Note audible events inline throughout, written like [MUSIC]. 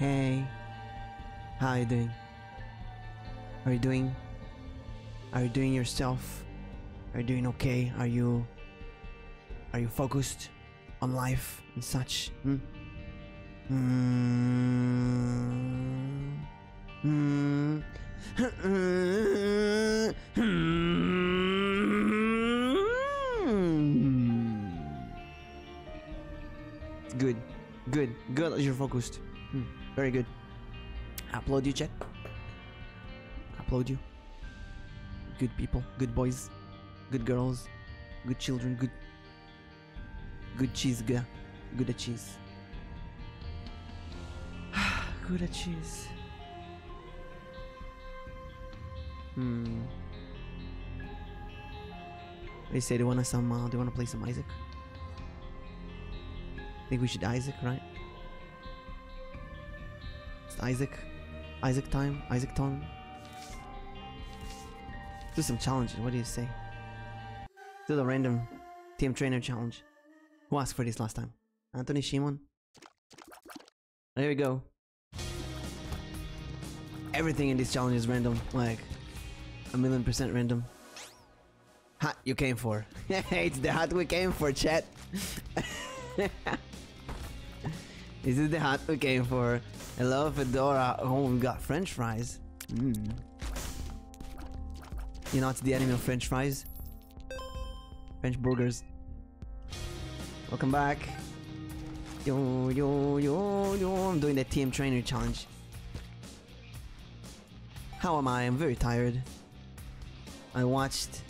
Hey. How are you doing? Are you doing? Are you doing yourself? Are you doing okay? Are you? Are you focused on life and such? Hmm? Hmm. Hmm. Hmm. Good. Good. Good you're focused. Very good. Upload you, chat. Upload you. Good people. Good boys. Good girls. Good children. Good. Good cheese. Good. Good cheese. [SIGHS] good cheese. Hmm. They say they wanna some. Uh, they wanna play some Isaac. I Think we should Isaac, right? Isaac. Isaac time. Isaac time. Do some challenges. What do you say? Do the random TMTrainer challenge. Who asked for this last time? Anthony Shimon. There we go. Everything in this challenge is random. Like a million percent random. Hat you came for. [LAUGHS] it's the hat we came for, chat. [LAUGHS] this is the hat we came for. Hello, Fedora. Oh, we got French fries. Mm. You know, it's the enemy of French fries. French burgers. Welcome back. Yo, yo, yo, yo. I'm doing the TMTrainer challenge. How am I? I'm very tired. I watched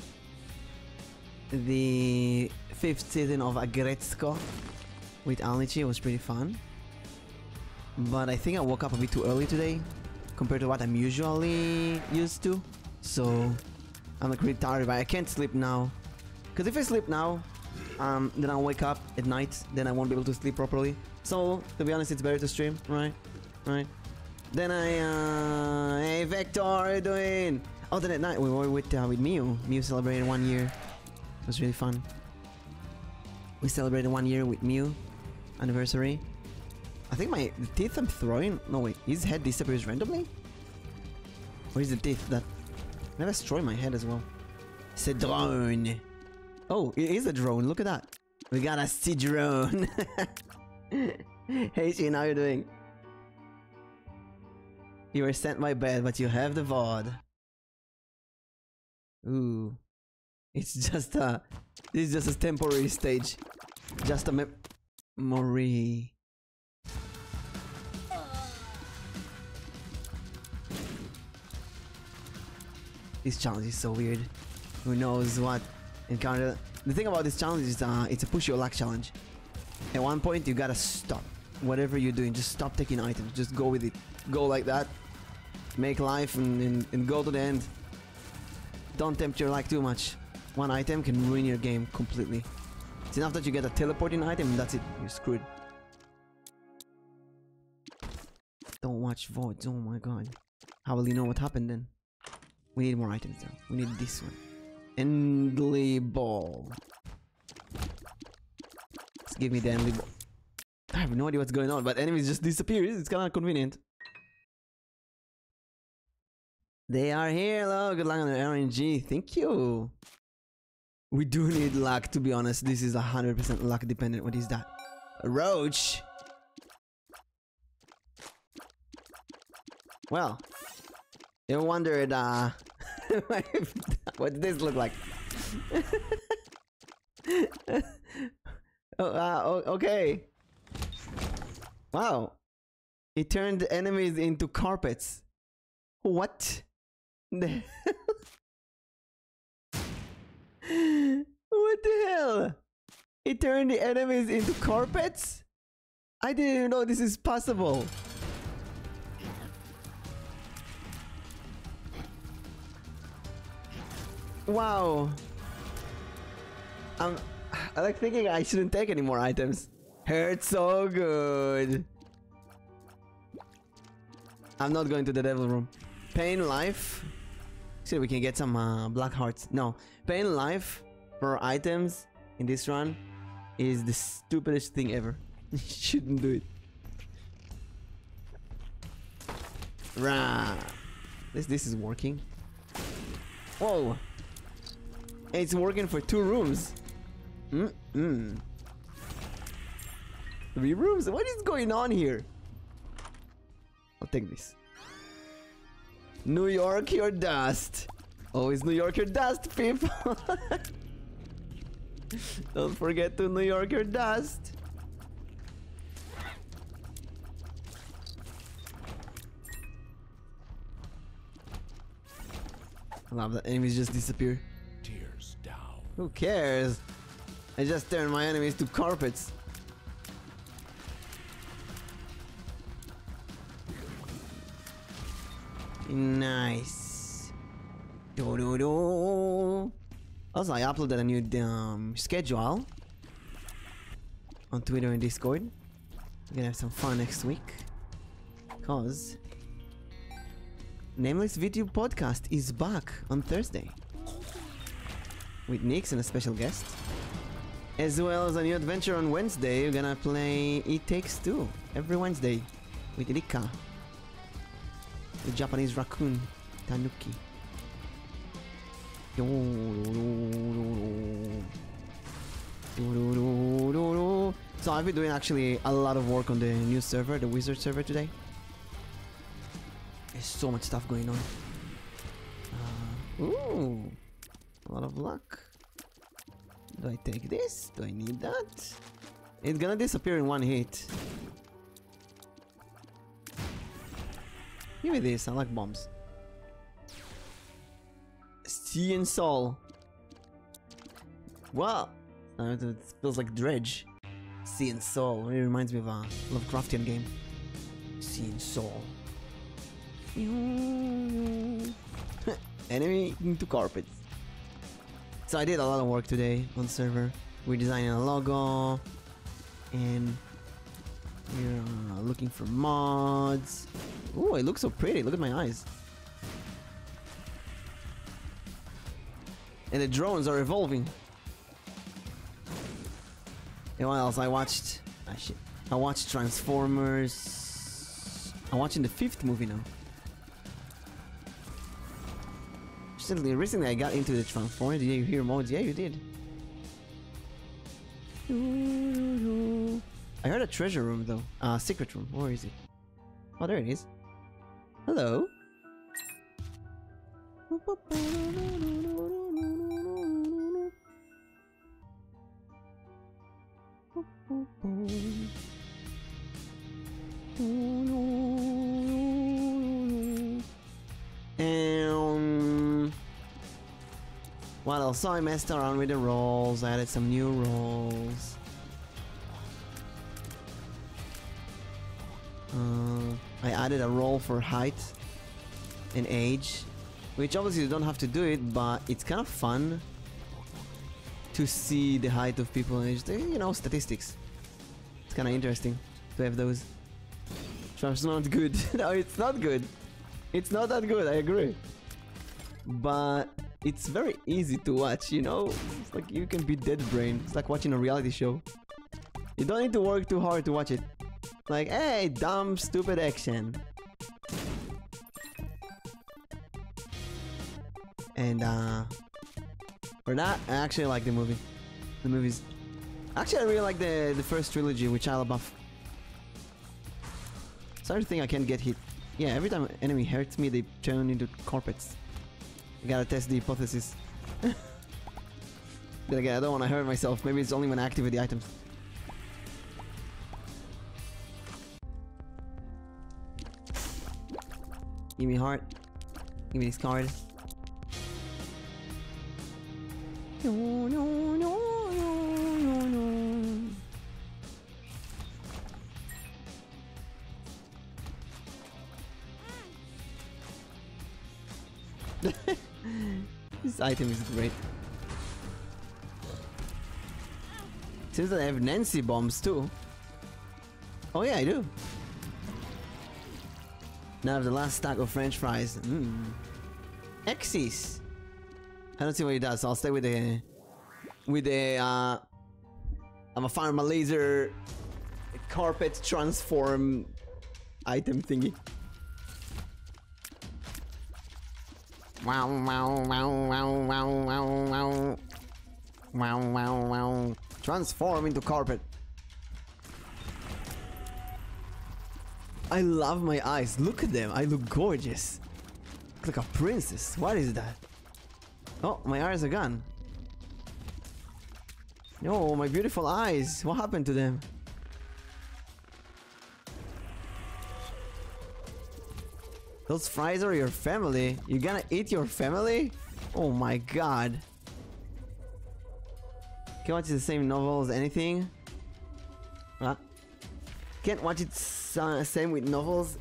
the fifth season of Agretzko with Alici. It was pretty fun. But I think I woke up a bit too early today compared to what I'm usually used to. So I'm like really tired, but I can't sleep now. Because if I sleep now, um, then I'll wake up at night, then I won't be able to sleep properly. So, to be honest, it's better to stream, right? Right? Then I, uh, hey Vector, how you doing? Oh, then at night we were with, uh, with Mew. Mew celebrated one year. It was really fun. We celebrated one year with Mew anniversary. I think my teeth I'm throwing. No wait, his head disappears randomly. Or is the teeth that? Maybe destroy my head as well. It's a drone. Oh, it is a drone. Look at that. We got a sea drone. [LAUGHS] hey Shin, how you doing? You were sent my bed, but you have the VOD. Ooh. It's just a... This is just a temporary stage. Just a memory. This challenge is so weird. Who knows what encounter... The thing about this challenge is uh, it's a push your luck challenge. At one point you gotta stop. Whatever you're doing, just stop taking items. Just go with it. Go like that. Make life and, and, and go to the end. Don't tempt your luck too much. One item can ruin your game completely. It's enough that you get a teleporting item and that's it. You're screwed. Don't watch VODs. Oh my god. How will you know what happened then? We need more items though. We need this one. Endly ball. Let's give me the endly ball. I have no idea what's going on, but enemies just disappear. It's kind of convenient. They are here. Hello, good luck on the RNG. Thank you. We do need luck, to be honest. This is 100% luck dependent. What is that? A roach? Well, you wondered, uh, [LAUGHS] what did this look like? [LAUGHS] oh, uh, okay. Wow. It turned enemies into carpets. What? The [LAUGHS] what the hell? It turned the enemies into carpets? I didn't even know this is possible. Wow. I'm [SIGHS] I like thinking I shouldn't take any more items. Hurts so good. I'm not going to the devil room. Pain life. See if we can get some uh, black hearts. No. Pain life for items in this run is the stupidest thing ever. [LAUGHS] shouldn't do it. Rah. This this is working. Whoa. It's working for two rooms. Mm mm. Three rooms? What is going on here? I'll take this. New York, your dust. Always New York, your dust, people. [LAUGHS] Don't forget to New York, your dust. I love that enemies just disappear. Who cares? I just turned my enemies to carpets. Nice. Do do do. Also, I uploaded a new um, schedule on Twitter and Discord. We're gonna have some fun next week. Cause Nameless Video Podcast is back on Thursday with Nix and a special guest. As well as a new adventure on Wednesday, we're gonna play It Takes Two every Wednesday with Rika, the Japanese raccoon, Tanuki. So I've been doing actually a lot of work on the new server, the wizard server today. There's so much stuff going on. Uh, ooh, a lot of luck. Do I take this? Do I need that? It's gonna disappear in one hit. Give me this, I like bombs. Sea and Soul. Wow! It feels like Dredge. Sea and Soul. It reminds me of a Lovecraftian game. Sea and Soul. [LAUGHS] Enemy into carpets. So I did a lot of work today on server. We're designing a logo and we're uh, looking for mods. Ooh, it looks so pretty. Look at my eyes. And the drones are evolving. And what else? I watched. Ah, shit. I watched Transformers. I'm watching the fifth movie now. Recently, recently I got into the Transformers. Did you hear modes? Yeah, you did. I heard a treasure room though. Uh, secret room. Where is it? Oh, there it is. Hello. What? So I messed around with the rolls. I added some new rolls. Uh, I added a roll for height and age, which obviously you don't have to do it, but it's kind of fun to see the height of people and age. You know, statistics. It's kind of interesting to have those. Trump's not good. [LAUGHS] no, it's not good. It's not that good, I agree. But it's very easy to watch, you know? It's like you can be dead brain. It's like watching a reality show. You don't need to work too hard to watch it. Like, hey, dumb, stupid action. And, uh... For that, I actually like the movie. The movies. Actually, I really like the, the first trilogy with Shia LaBeouf. Starting to think I can't get hit. Yeah, every time an enemy hurts me, they turn into carpets. I gotta test the hypothesis. [LAUGHS] then again, I don't want to hurt myself. Maybe it's only when I activate the items. Give me heart. Give me this card. No, no, no, no, item is great. Seems that I have Nancy bombs too. Oh yeah, I do. Now I have the last stack of french fries. Mmm. Exis. I don't see what he does, so I'll stay with the... With the, uh... I'm a farm a laser... Carpet transform... Item thingy. Wow, wow, wow, wow, wow, wow, wow. Wow, wow. Transform into carpet. I love my eyes. Look at them. I look gorgeous. Look like a princess. What is that? Oh, my eyes are gone. No, my beautiful eyes. What happened to them? Those fries are your family. You gonna eat your family? Oh my god. Can watch the same novel as anything? What? Can't watch it sa- same with novels?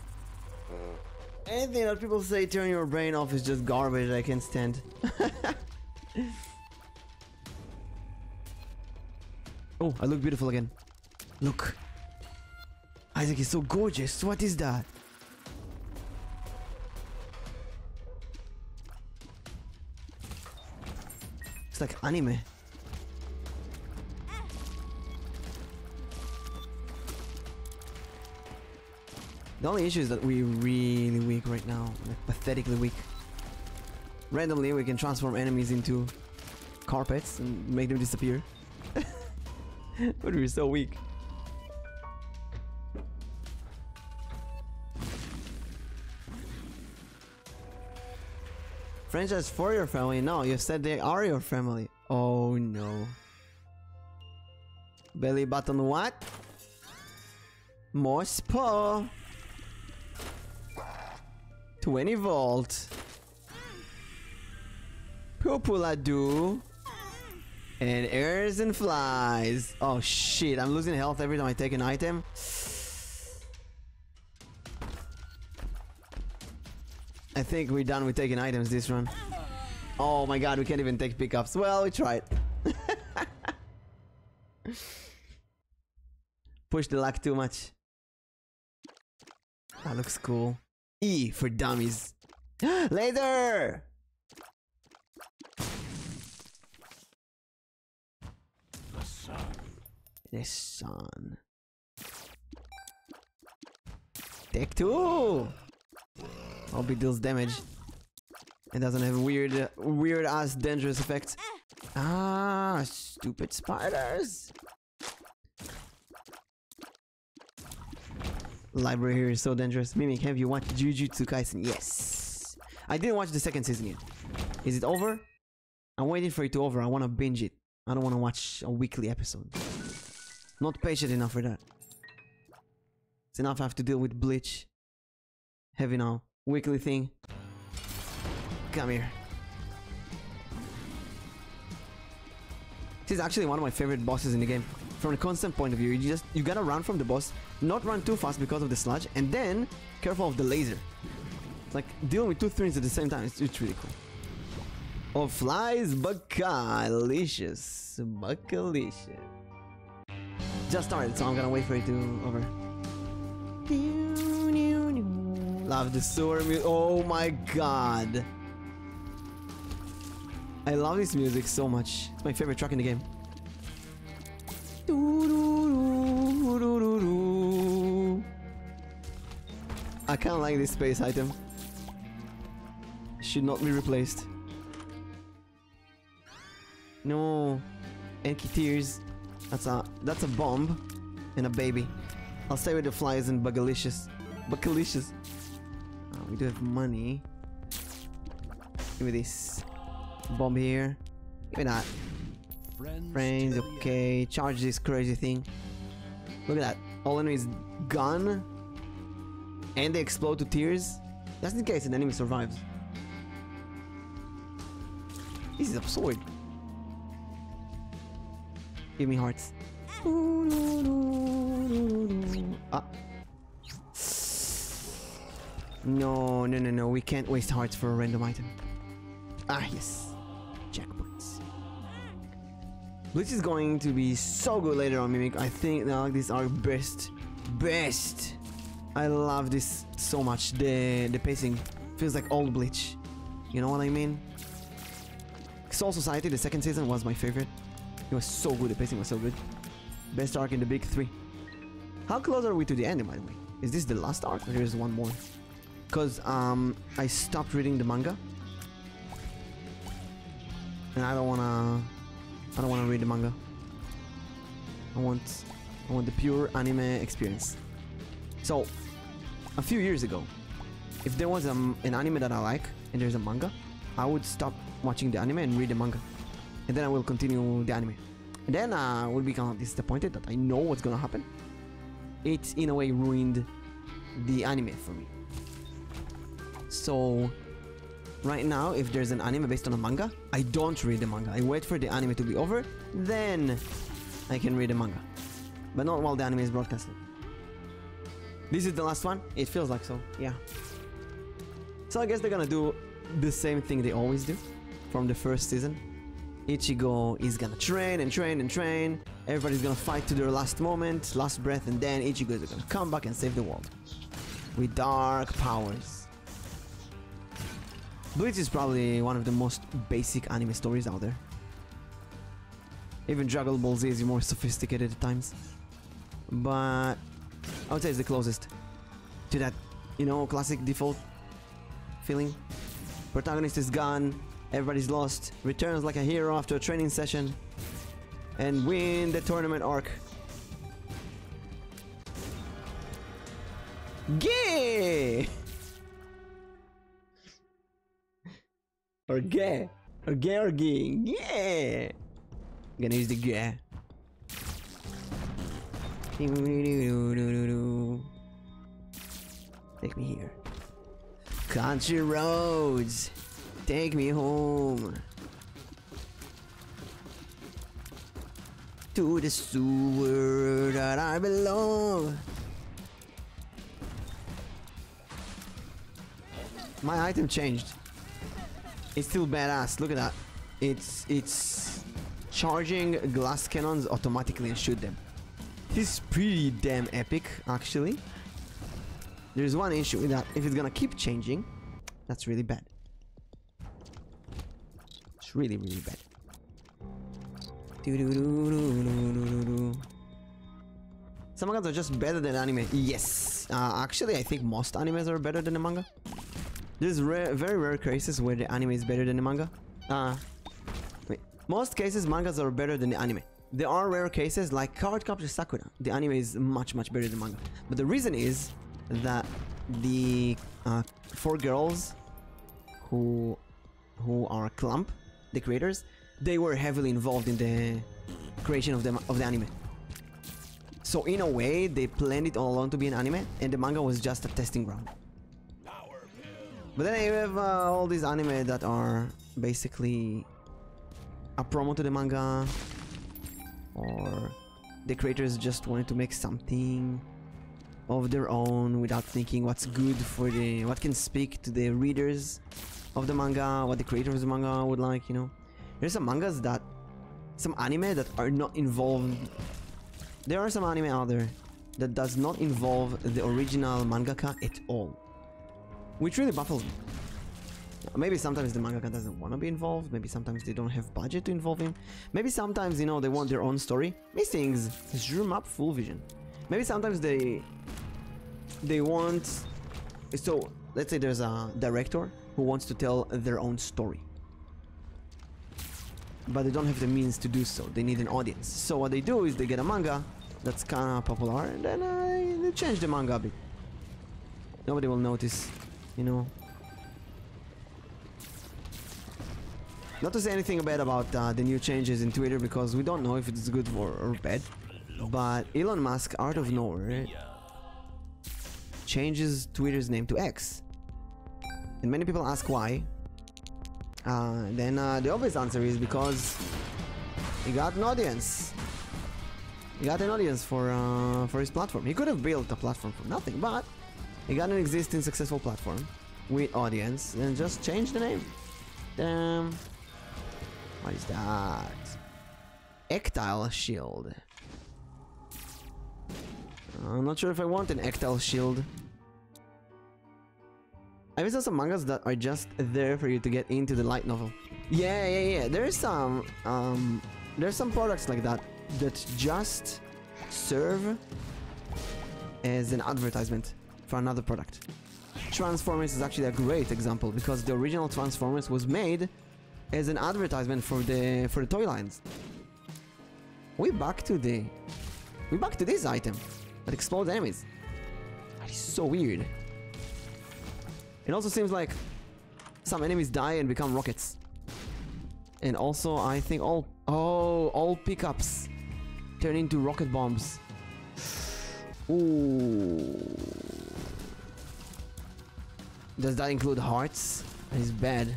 Anything that people say turn your brain off is just garbage I can't stand. [LAUGHS] oh, I look beautiful again. Look. Isaac is so gorgeous. What is that? It's like anime. The only issue is that we're really weak right now. Like pathetically weak. Randomly we can transform enemies into carpets and make them disappear. [LAUGHS] but we're so weak. Franchise for your family? No, you said they are your family. Oh no. Belly button what? Morse paw. 20 volt. do. And airs and flies. Oh shit, I'm losing health every time I take an item. I think we're done with taking items this run. Oh my god, we can't even take pickups. Well, we tried. [LAUGHS] Push the luck too much. That looks cool. E for dummies. [GASPS] Later! The sun. The sun. Take two! Hope it deals damage. It doesn't have weird, weird ass dangerous effects. Ah, stupid spiders! Library here is so dangerous. Mimic, have you watched Jujutsu Kaisen? Yes. I didn't watch the second season yet. Is it over? I'm waiting for it to over. I want to binge it. I don't want to watch a weekly episode. Not patient enough for that. It's enough I have to deal with Bleach. Heavy now. Weekly thing. Come here. This is actually one of my favorite bosses in the game. From a constant point of view, you just you gotta run from the boss, not run too fast because of the sludge, and then careful of the laser. Like dealing with two things at the same time. It's, it's really cool. Oh, flies, bacalicious, bacalicious. Just started, so I'm gonna wait for it to over. Love the sewer music. Oh my god. I love this music so much. It's my favorite track in the game. I kind of like this space item. Should not be replaced. No. Enki tears. That's a that's a bomb and a baby. I'll stay with the flies and bugalicious. Bugalicious. We do have money. Give me this bomb here. Give me that. Friends, Friends, okay. Charge this crazy thing. Look at that. All enemies gone. And they explode to tears. Just in case an enemy survives. This is absurd. Give me hearts. Ah. No, no, no, no. We can't waste hearts for a random item. Ah, yes. Checkpoints. Bleach is going to be so good later on, Mimic. I think now these are best. Best! I love this so much. The the pacing feels like old Bleach. You know what I mean? Soul Society, the second season, was my favorite. It was so good, the pacing was so good. Best arc in the big three. How close are we to the end, by the way? Is this the last arc or there's one more? Because um, I stopped reading the manga and I don't wanna I don't wanna read the manga. I want I want the pure anime experience. So a few years ago, if there was um, an anime that I like and there's a manga, I would stop watching the anime and read the manga, and then I will continue the anime. And then uh, I will be kind of disappointed that I know what's gonna happen. It in a way ruined the anime for me. So right now, if there's an anime based on a manga, I don't read the manga. I wait for the anime to be over, then I can read the manga. But not while the anime is broadcasted. This is the last one? It feels like so, yeah. So I guess they're gonna do the same thing they always do from the first season. Ichigo is gonna train and train and train. Everybody's gonna fight to their last moment, last breath, and then Ichigo is gonna come back and save the world. With dark powers. Bleach is probably one of the most basic anime stories out there. Even Dragon Ball Z is more sophisticated at times. But I would say it's the closest to that, you know, classic default feeling. Protagonist is gone, everybody's lost, returns like a hero after a training session, and win the tournament arc. Gay! Or gay. Or gay or gay. Yeah! Gonna use the gay. Take me here. Country roads. Take me home. To the sewer that I belong. My item changed. It's still badass. Look at that. It's it's charging glass cannons automatically and shoot them. This is pretty damn epic, actually. There's one issue with that. If it's gonna keep changing, that's really bad. It's really, really bad. Some mangas are just better than anime. Yes. Uh, actually, I think most animes are better than the manga. There's rare, very rare cases where the anime is better than the manga. Uh, wait. Most cases, mangas are better than the anime. There are rare cases like Cardcaptor Sakura. The anime is much, much better than manga. But the reason is that the uh, four girls who who are CLAMP, the creators, they were heavily involved in the creation of the of the anime. So in a way, they planned it all along to be an anime, and the manga was just a testing ground. But then you have uh, all these anime that are basically a promo to the manga, or the creators just wanted to make something of their own without thinking what's good for the what can speak to the readers of the manga, what the creators of the manga would like, you know. There's some mangas that some anime that are not involved there are some anime out there that does not involve the original mangaka at all. Which really baffles me. Maybe sometimes the mangaka doesn't want to be involved, maybe sometimes they don't have budget to involve him. Maybe sometimes, you know, they want their own story. These things zoom up full vision. Maybe sometimes they they want so let's say there's a director who wants to tell their own story but they don't have the means to do so they need an audience so what they do is they get a manga that's kind of popular and then uh, they change the manga a bit nobody will notice you know not to say anything bad about uh, the new changes in twitter because we don't know if it's good or, or bad but elon musk out of nowhere changes Twitter's name to X. And many people ask why. Uh, then uh, the obvious answer is because he got an audience. He got an audience for uh, for his platform. He could have built a platform from nothing, but he got an existing successful platform with audience and just changed the name. Damn. What is that? Ectile shield. I'm not sure if I want an Ectile shield. I saw some mangas that are just there for you to get into the light novel. Yeah, yeah, yeah. There's some, um, there's some products like that that just serve as an advertisement for another product. Transformers is actually a great example because the original Transformers was made as an advertisement for the for the toy lines. We back to the we back to this item that explodes enemies. That is so weird. It also seems like some enemies die and become rockets. And also I think all oh all pickups turn into rocket bombs. Ooh. Does that include hearts? That is bad.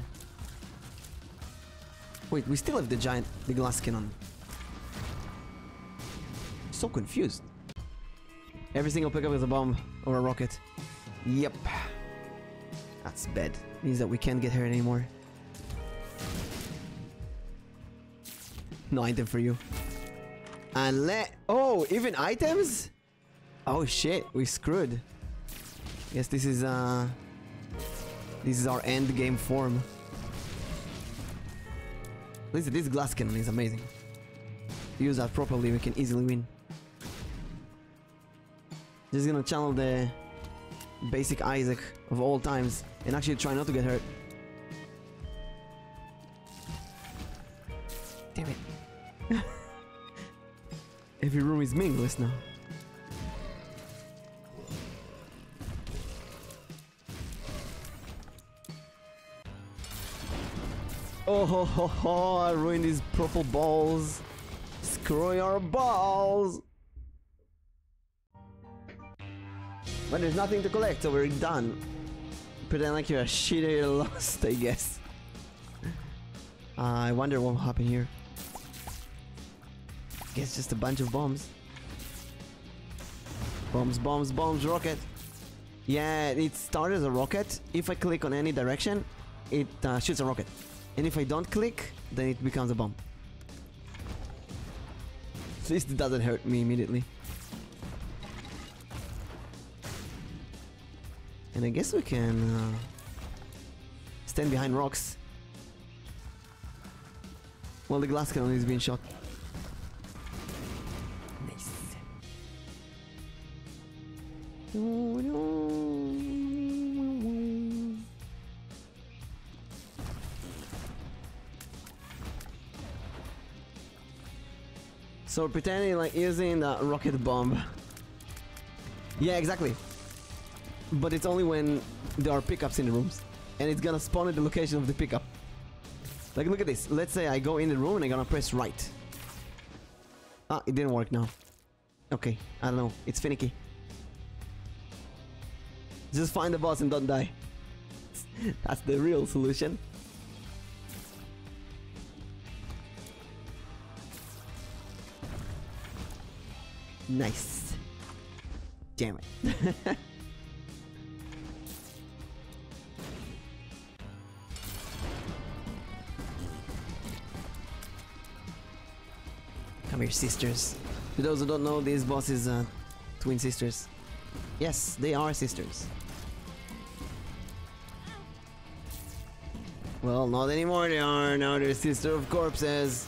Wait, we still have the giant, the glass cannon. So confused. Every single pickup is a bomb or a rocket. Yep. That's bad. Means that we can't get hurt anymore. No item for you. And let. Oh, even items? Oh shit, we screwed. Guess this is uh this is our end game form. Listen, this glass cannon is amazing. Use that properly, we can easily win. Just gonna channel the basic Isaac of all times and actually try not to get hurt. Damn it. [LAUGHS] Every room is meaningless now. Oh ho ho I ruined these purple balls. Screw your balls! But there's nothing to collect, so we're done. Pretend like you're a shitty lost, I guess. Uh, I wonder what will happen here. Guess just a bunch of bombs. Bombs, bombs, bombs, rocket. Yeah, it started as a rocket. If I click on any direction, it uh, shoots a rocket. And if I don't click, then it becomes a bomb. At least it doesn't hurt me immediately. And I guess we can uh, stand behind rocks while the glass cannon is being shot. Nice. So pretending like using the rocket bomb. Yeah, exactly. But it's only when there are pickups in the rooms. And it's gonna spawn at the location of the pickup. Like look at this. Let's say I go in the room and I'm gonna press right. Ah, it didn't work now. Okay, I don't know. It's finicky. Just find the boss and don't die. [LAUGHS] That's the real solution. Nice. Damn it. [LAUGHS] Come here, sisters. For those who don't know, these bosses are twin sisters. Yes, they are sisters. Well, not anymore they are. Now they're sister of corpses.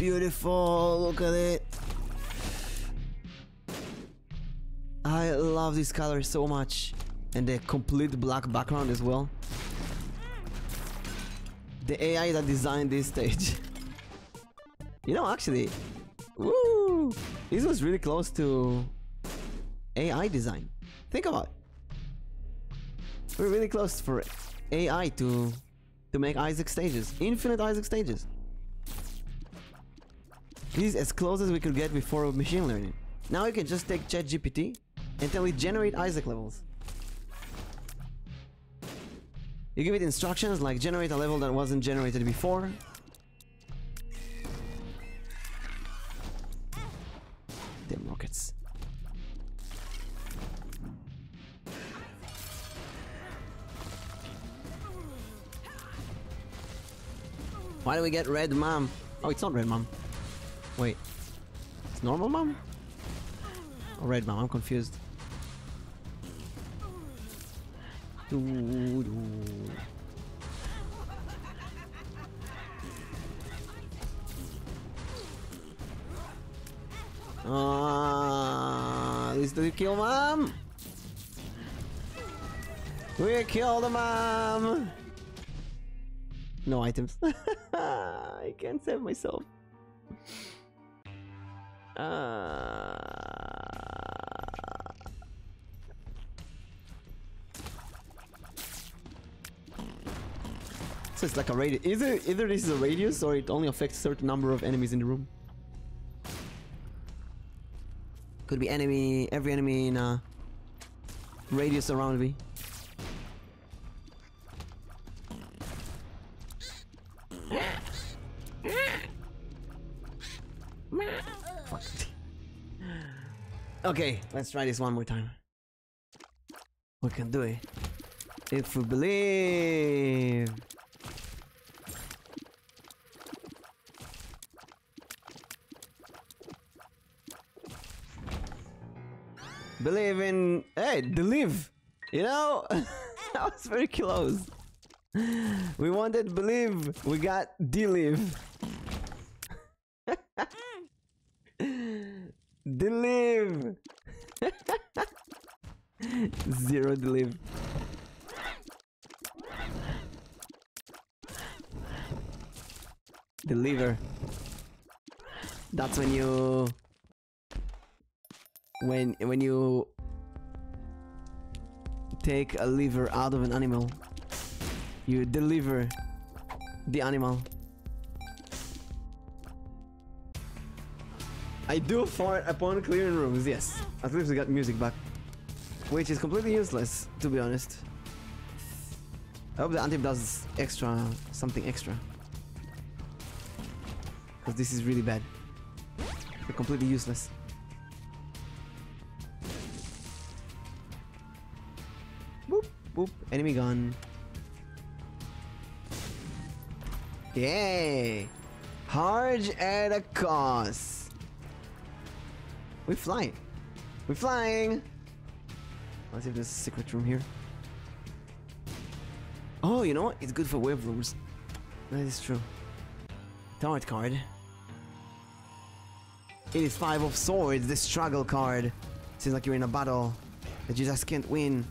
Beautiful. Look at it. I love this color so much. And the complete black background as well. The AI that designed this stage. [LAUGHS] you know, actually, woo! This was really close to AI design. Think about it. We're really close for AI to to make Isaac stages. Infinite Isaac stages. This is as close as we could get before machine learning. Now you can just take ChatGPT and tell it generate Isaac levels. You give it instructions like generate a level that wasn't generated before. Damn rockets. Why do we get red mom? Oh, it's not red mom. Wait. It's normal mom? Or red mom? I'm confused. Doo doo. Please do you ah, kill mom? We killed the mom! No items. [LAUGHS] I can't save myself. Uh... So it's like a radius. Either either this is a radius or it only affects a certain number of enemies in the room. Could be enemy, every enemy in a radius around me. Okay, let's try this one more time. We can do it. If we believe. Believe in. Hey, believe! You know? [LAUGHS] that was very close. We wanted believe, we got delive. Delive! Zero delive. Deliver. That's when you when when you take a liver out of an animal you deliver the animal I do fart upon clearing rooms, yes. At least we got music back. Which is completely useless, to be honest. I hope the antip does extra, something extra. Because this is really bad. They're completely useless. Boop, boop, enemy gun. Yay! Harge at a cost. We. We're flying. Let's see if there's a secret room here. Oh, you know what? It's good for wave rooms. That is true. Tart card. It is five of swords, the struggle card. Seems like you're in a battle that you just can't win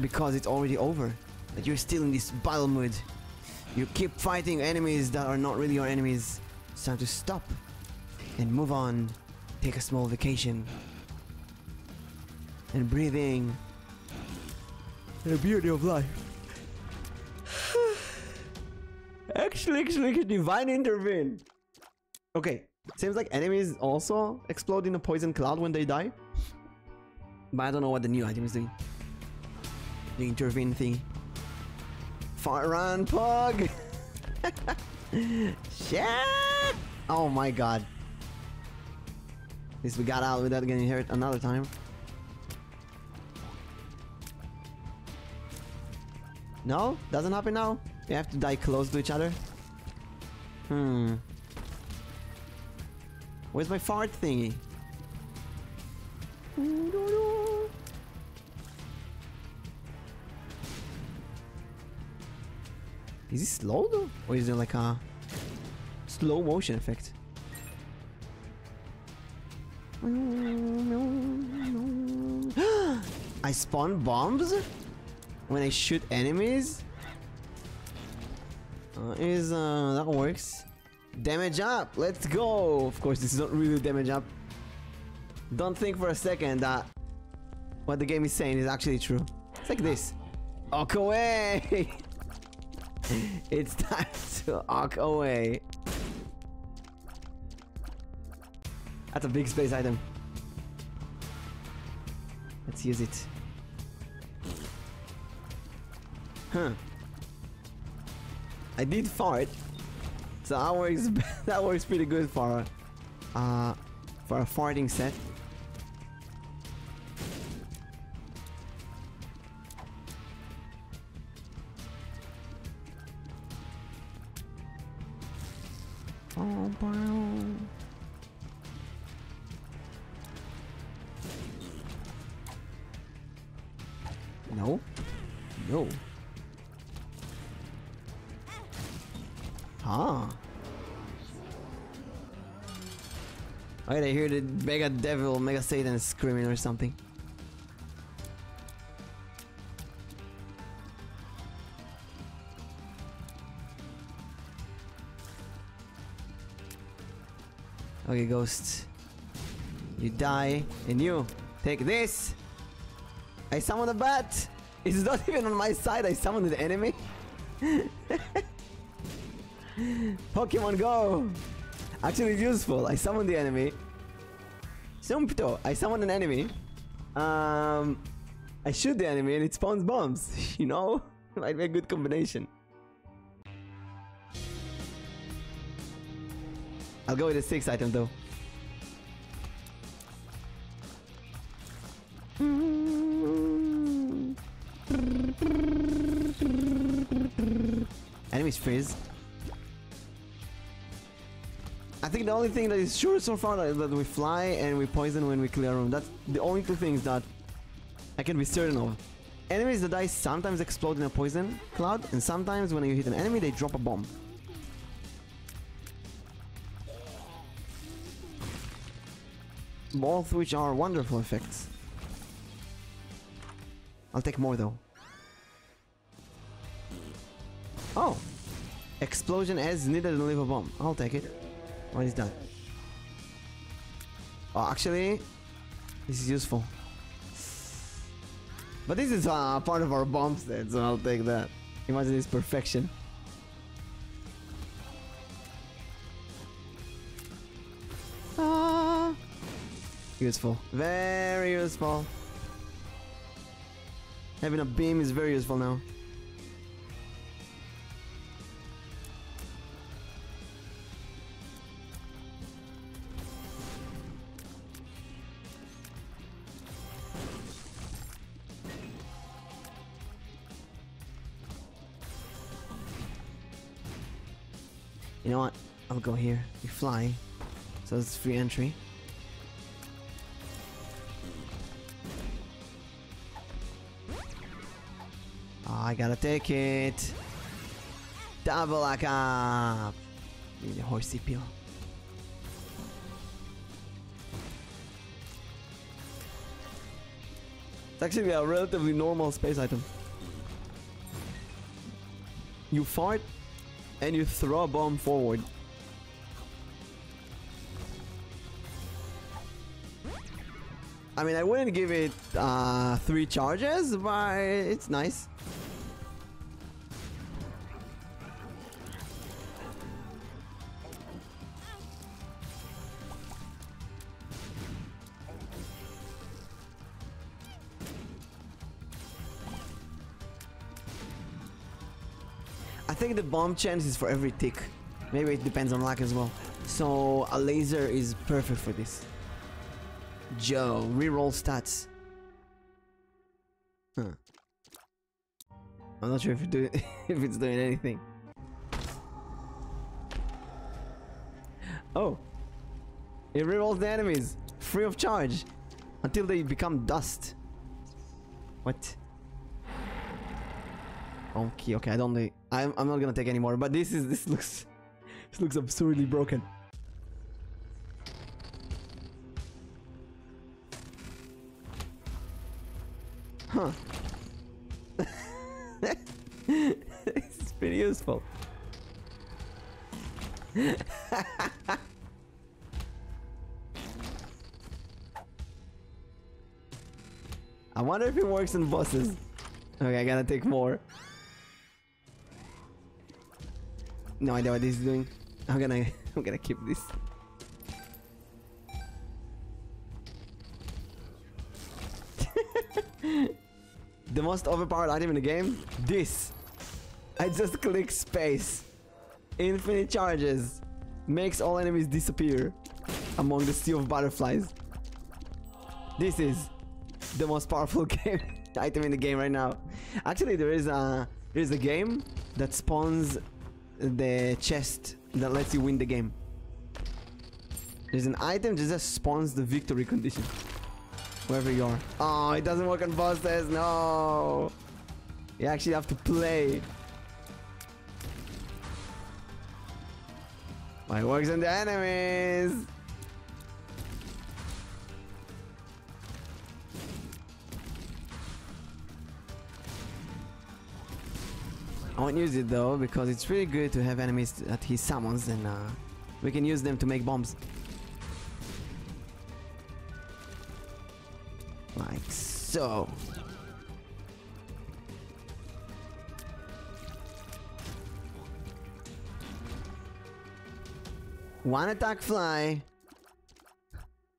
because it's already over. That you're still in this battle mood. You keep fighting enemies that are not really your enemies. It's time to stop and move on. Take a small vacation. And breathe in the beauty of life. [SIGHS] actually, actually, divine intervene. Okay, seems like enemies also explode in a poison cloud when they die. But I don't know what the new item is doing. The intervene thing. Far run, pug! [LAUGHS] Shit! Oh my god. At least we got out without getting hurt another time. No? Doesn't happen now? You have to die close to each other? Hmm. Where's my fart thingy? Is it slow though? Or is there like a slow motion effect? [GASPS] I spawn bombs when I shoot enemies? Uh, is uh, that works? Damage up, let's go! Of course, this is not really damage up. Don't think for a second that what the game is saying is actually true. It's like this. Walk away! [LAUGHS] it's time to walk away. That's a big space item. Let's use it. Huh. I did fart. So that works [LAUGHS] that works pretty good for a uh for a farting set. Mega Devil, Mega Satan screaming or something. Okay, ghost. You die. And you, take this! I summoned a bat! It's not [LAUGHS] even on my side, I summoned an enemy. [LAUGHS] Pokemon Go! Actually, it's useful. I summoned the enemy, Sumpto. I summon an enemy. Um, I shoot the enemy and it spawns bombs. [LAUGHS] You know, might be a good combination. I'll go with the six item though. Enemies freeze. I think the only thing that is sure so far is that we fly and we poison when we clear a room. That's the only two things that I can be certain of. Enemies that die sometimes explode in a poison cloud, and sometimes when you hit an enemy, they drop a bomb. Both which are wonderful effects. I'll take more though. Oh! Explosion as needed and leave a bomb. I'll take it. What is that? Oh, actually, this is useful. But this is uh, part of our bomb set, so I'll take that. Imagine this perfection. Ah. Useful. Very useful. Having a beam is very useful now. Know what? I'll go here. We fly. So it's free entry. Oh, I gotta take it. Double lock up. Need a horsey peel. It's actually a relatively normal space item. You fart and you throw a bomb forward. I mean, I wouldn't give it uh, three charges, but it's nice. Bomb chance is for every tick. Maybe it depends on luck as well. So a laser is perfect for this. Joe, reroll stats. Huh. I'm not sure if [LAUGHS] if it's doing anything. Oh, it rerolls the enemies free of charge until they become dust. What? Okay, okay, I don't need. I'm, I'm not gonna take any more. But this is this looks [LAUGHS] this looks absurdly broken. Huh. [LAUGHS] this is pretty useful. [LAUGHS] I wonder if it works in bosses. Okay, I gotta take more. No idea what this is doing. I'm gonna [LAUGHS] I'm gonna keep this. [LAUGHS] the most overpowered item in the game? This. I just click space. Infinite charges. Makes all enemies disappear among the sea of butterflies. This is the most powerful [LAUGHS] game item in the game right now. Actually, there is a there is a game that spawns the chest that lets you win the game. There's an item that just spawns the victory condition. Wherever you are. Oh, it doesn't work on bosses. No. You actually have to play. It works on the enemies. I won't use it though, because it's really good to have enemies that he summons and uh, we can use them to make bombs. Like so. One attack fly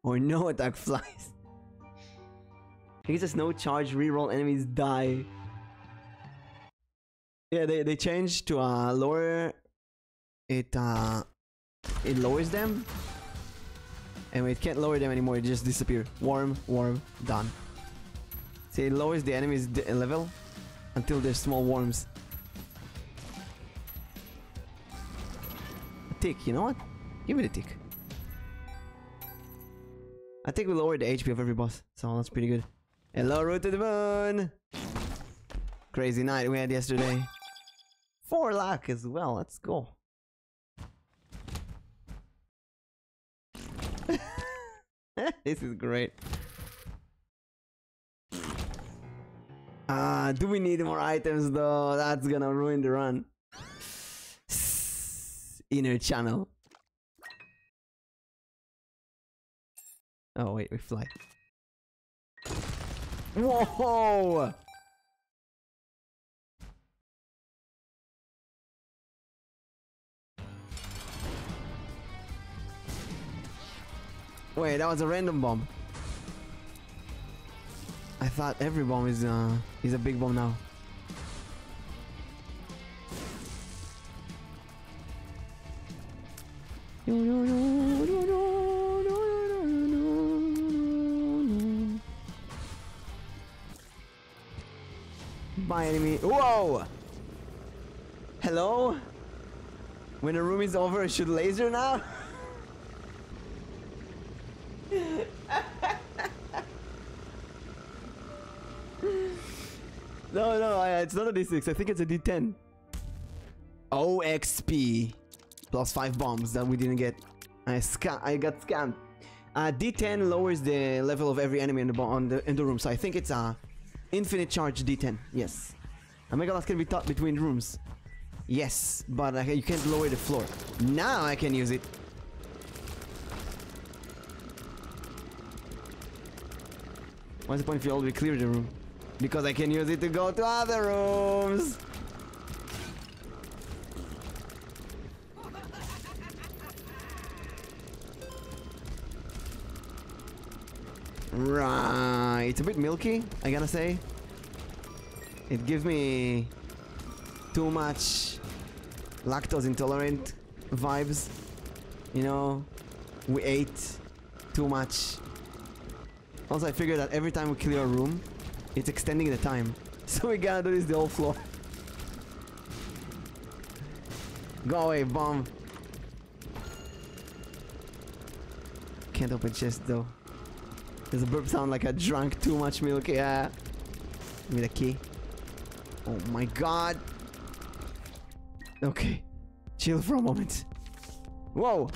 or no [LAUGHS] attack flies. He just a snow charge, reroll enemies die. Yeah, they, they changed to uh lower it uh it lowers them. And it can't lower them anymore, it just disappear. Warm, warm, done. See, it lowers the enemy's level until they're small worms. A tick, you know what? Give me the tick. I think we lowered the HP of every boss, so that's pretty good. Hello, Root to the moon! Crazy night we had yesterday. Four luck as well, let's go. [LAUGHS] this is great. Ah, do we need more items though? That's gonna ruin the run. [SIGHS] Inner channel. Oh wait, we fly. Whoa! Wait, that was a random bomb. I thought every bomb is uh is a big bomb now. Bye enemy. Whoa! Hello? When the room is over, I should laser now? No, no, I, it's not a D6. I think it's a D10. OXP. Plus 5 bombs that we didn't get. I, I got scammed. Uh, D10 lowers the level of every enemy in the, on the, in the room. So I think it's a infinite charge D10. Yes. Omega can be taught between rooms. Yes, but uh, you can't lower the floor. Now I can use it. What's the point if you already cleared the room? Because I can use it to go to other rooms. Right, it's a bit milky, I gotta say. It gives me too much lactose intolerant vibes. You know, we ate too much. Also, I figured that every time we clear a room, it's extending the time. [LAUGHS] So we gotta do this the whole floor. Go away, bomb. Can't open chest though. Does a burp sound like I drank too much milk? Yeah. Give me the key. Oh my god. Okay. Chill for a moment. Whoa.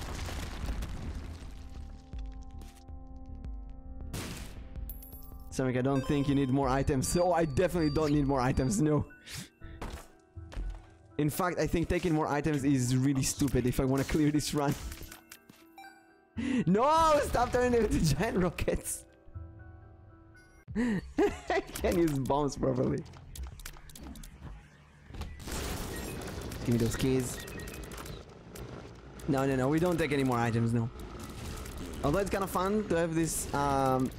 Samik, I don't think you need more items. So I definitely don't need more items. No. In fact, I think taking more items is really stupid if I want to clear this run. [LAUGHS] no! Stop turning into giant rockets. [LAUGHS] I can't use bombs properly. Give me those keys. No, no, no. We don't take any more items, no. Although it's kind of fun to have this um,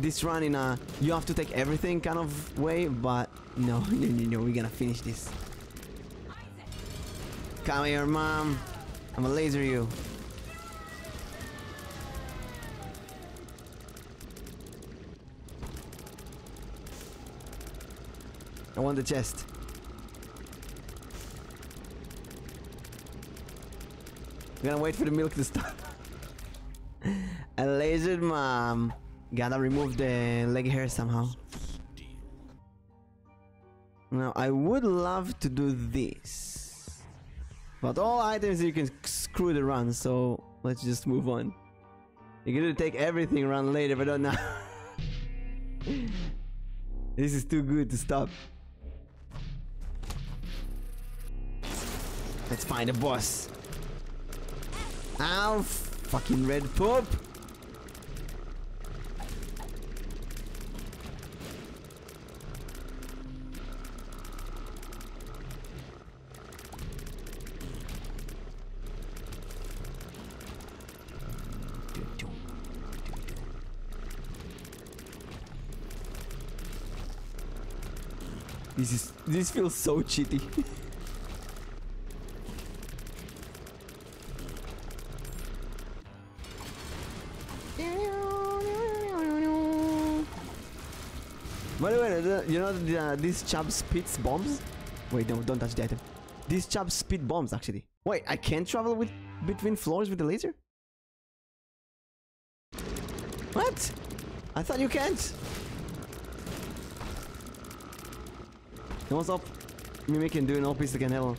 this run in a you have to take everything kind of way, but [LAUGHS] no, no, no, no. We're gonna finish this. Come here, mom. I'm gonna laser you. I want the chest. I'm gonna wait for the milk to stop. A [LAUGHS] lasered mom. Gotta remove the leg hair somehow. Now, I would love to do this. But all items you can screw the run, so let's just move on. You're gonna take everything run later, but don't now. [LAUGHS] this is too good to stop. Let's find a boss. Ow! Fucking red poop! This is this feels so cheaty. By the way, you know uh, these chub spits bombs? Wait, no, don't touch the item. These chub spit bombs, actually. Wait, I can't travel with between floors with the laser? What? I thought you can't. What's up? Mimicking doing all PC can handle.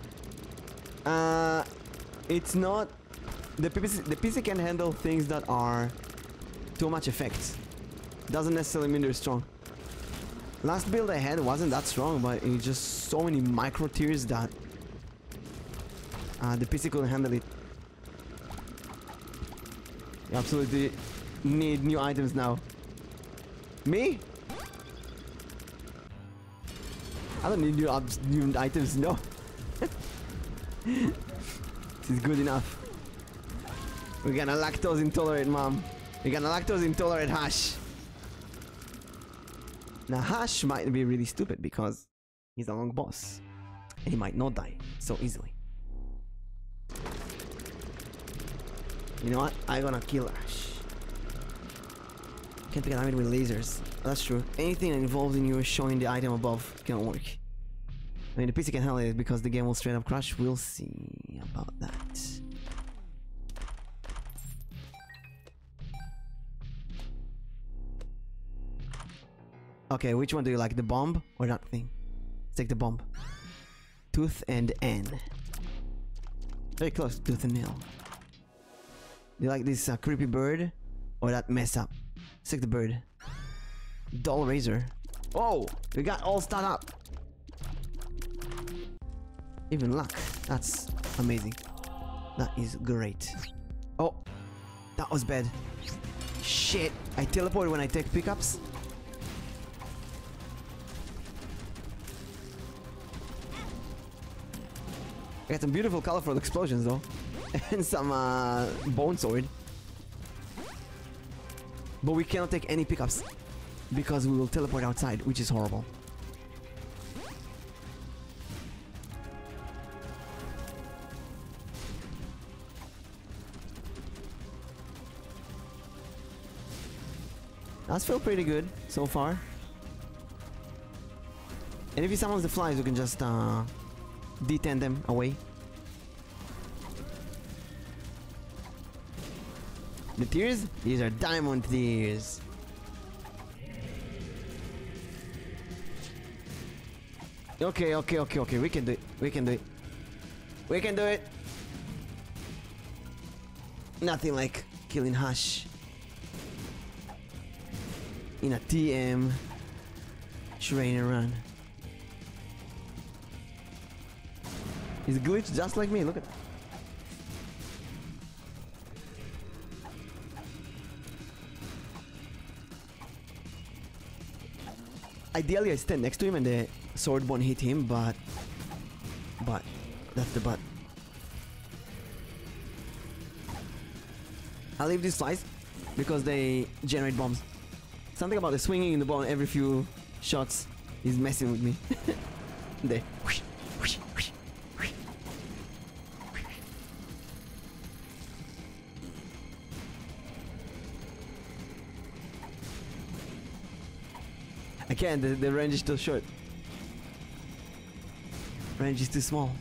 Uh, it's not. The PC, the PC can handle things that are too much effects. Doesn't necessarily mean they're strong. Last build I had wasn't that strong, but it's just so many micro tears that uh, the PC couldn't handle it. You absolutely need new items now. Me? I don't need new, new items, no. [LAUGHS] this is good enough. We're gonna lactose intolerant, mom. We're gonna lactose intolerant Hush. Now, Hush might be really stupid because he's a long boss. And he might not die so easily. You know what? I'm gonna kill Ash. Can't an item with lasers. That's true. Anything that involves in you showing the item above cannot work. I mean, the PC can handle it because the game will straight up crash. We'll see about that. Okay, which one do you like? The bomb or that thing? Let's take the bomb. Tooth and N. Very close, tooth and nail. Do you like this uh, creepy bird or that mess up? Let's the bird. Doll razor. Oh, we got all start up. Even luck. That's amazing. That is great. Oh, that was bad. Shit, I teleport when I take pickups. I got some beautiful colorful explosions though. [LAUGHS] and some uh, bone sword. But we cannot take any pickups. Because we will teleport outside, which is horrible. That's feel pretty good so far. And if he summons the flies, we can just uh, detain them away. The tears? These are diamond tears. Okay, okay, okay, okay. We can do it. We can do it. We can do it. Nothing like killing Hush in a TM train run. He's glitched just like me. Look at that. Ideally, I stand next to him and the sword won't hit him, but but that's the but. I'll leave these flies because they generate bombs. Something about the swinging in the ball every few shots is messing with me. [LAUGHS] there. Can't, the, the range is too short. Range is too small.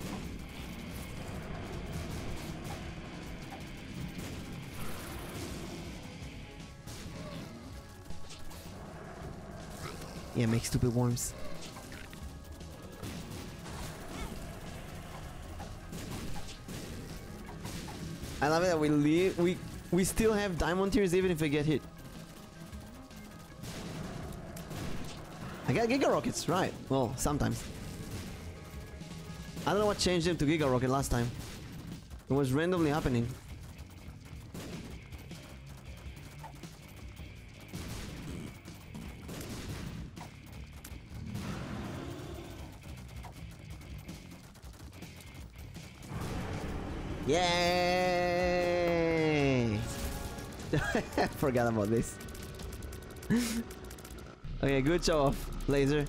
Yeah, make stupid worms. I love it that we leave, we we still have diamond tears even if we get hit. I got Giga Rockets, right. Well, sometimes. I don't know what changed him to Giga Rocket last time. It was randomly happening. Yay! [LAUGHS] Forgot about this. [LAUGHS] okay, good show off, laser.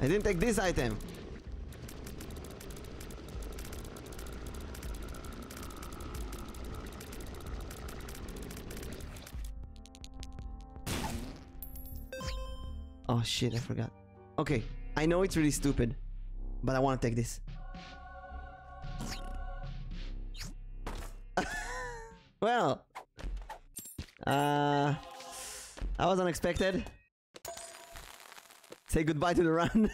I didn't take this item. Oh shit, I forgot. Okay, I know it's really stupid, but I want to take this. [LAUGHS] well, uh, that was unexpected. Say goodbye to the run.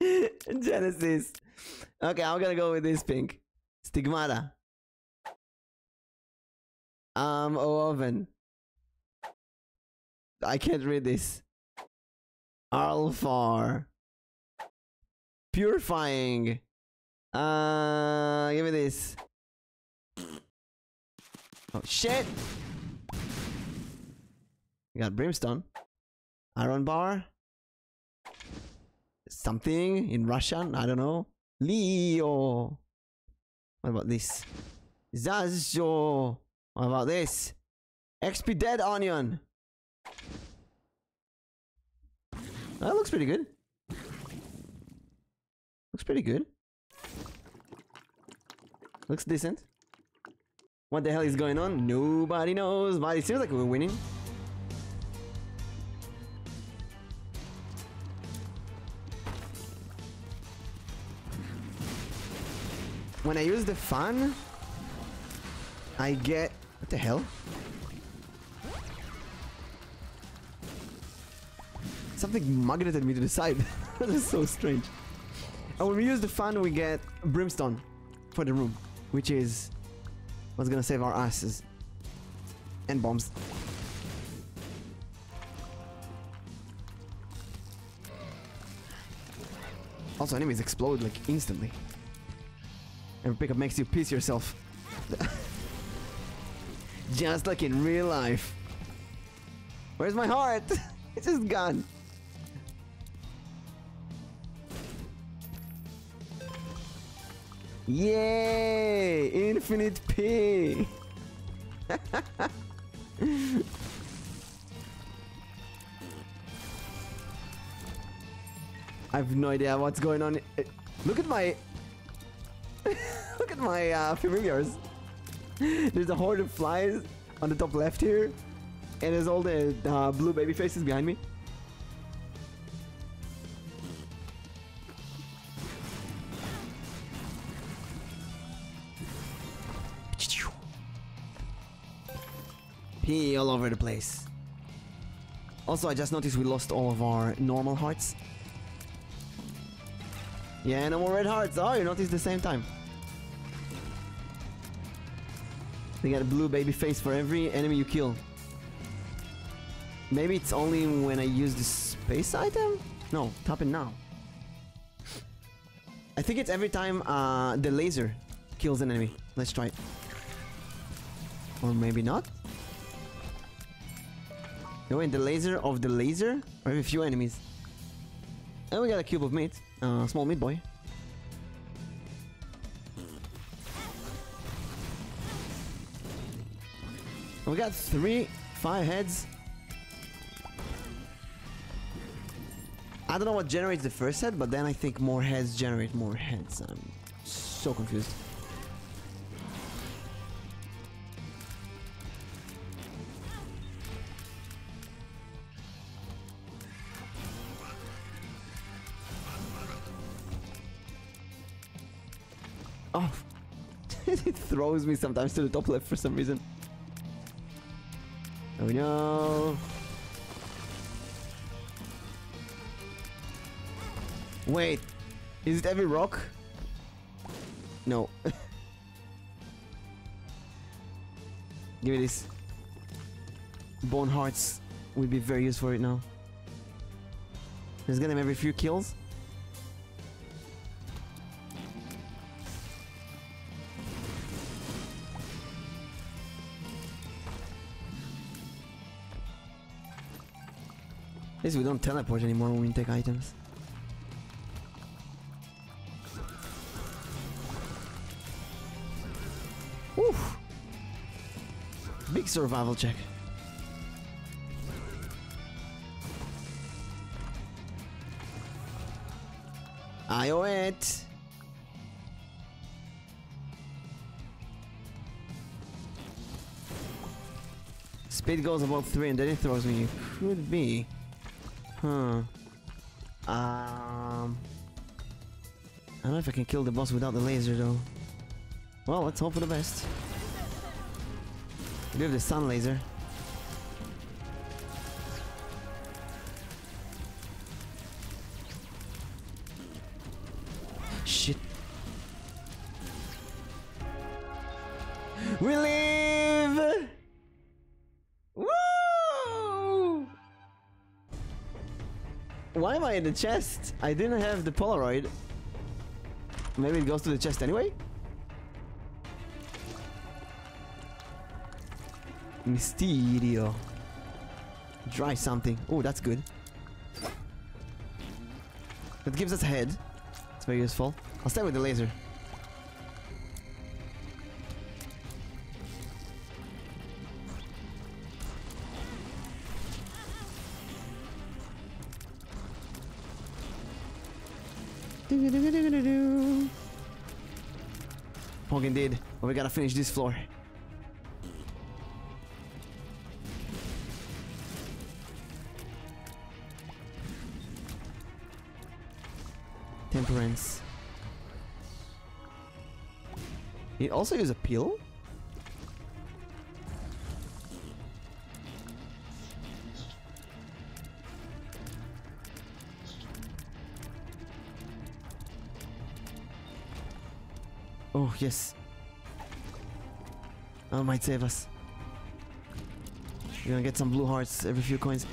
[LAUGHS] Genesis. Okay, I'm gonna go with this pink. Stigmata. Um, oven. I can't read this. Alfar. Purifying. Uh, give me this. Oh shit! Got brimstone. Iron bar. Something in Russian, I don't know. Leo. What about this? Zazo. What about this? XP dead onion. That looks pretty good. Looks pretty good. Looks decent. What the hell is going on? Nobody knows, but it seems like we're winning. When I use the fan, I get... What the hell? Something magneted me to the side. [LAUGHS] that is so strange. And when we use the fan, we get brimstone for the room, which is what's gonna save our asses. And bombs. Also, enemies explode like instantly. Every pickup makes you piss yourself. [LAUGHS] Just like in real life. Where's my heart? [LAUGHS] it's just gone. Yay! Infinite P! [LAUGHS] I have no idea what's going on. Uh, Look at my... [LAUGHS] Look at my uh, familiars. There's a horde of flies on the top left here. And there's all the uh, blue baby faces behind me. P all over the place. Also, I just noticed we lost all of our normal hearts. Yeah, no more red hearts. Oh, you noticed the same time. They got a blue baby face for every enemy you kill. Maybe it's only when I use the space item? No, tap it now. I think it's every time uh, the laser kills an enemy. Let's try it. Or maybe not. No, wait, the laser of the laser? Or every few enemies. And we got a cube of meat. Uh, small meat boy. We got three, five heads. I don't know what generates the first head, but then I think more heads generate more heads. I'm so confused. Oh, [LAUGHS] it throws me sometimes to the top left for some reason. Oh no. Wait, is it every rock? No. [LAUGHS] Give me this. Bone hearts would be very useful right now. Let's get them every few kills. least we don't teleport anymore um when we take items. Oof! Big survival check. I owe it! Speed goes about 3 and then it throws me. Could be. Huh. Um. I don't know if I can kill the boss without the laser though. Well, let's hope for the best. We have the sun laser. Am I in the chest? I didn't have the Polaroid. Maybe it goes to the chest anyway? Mysterio. Dry something. Oh, that's good. That gives us a head. It's very useful. I'll start with the laser. Hogan did, but we gotta finish this floor. Temperance. He also use a pill? Yes. That might save us. We're gonna get some blue hearts every few coins.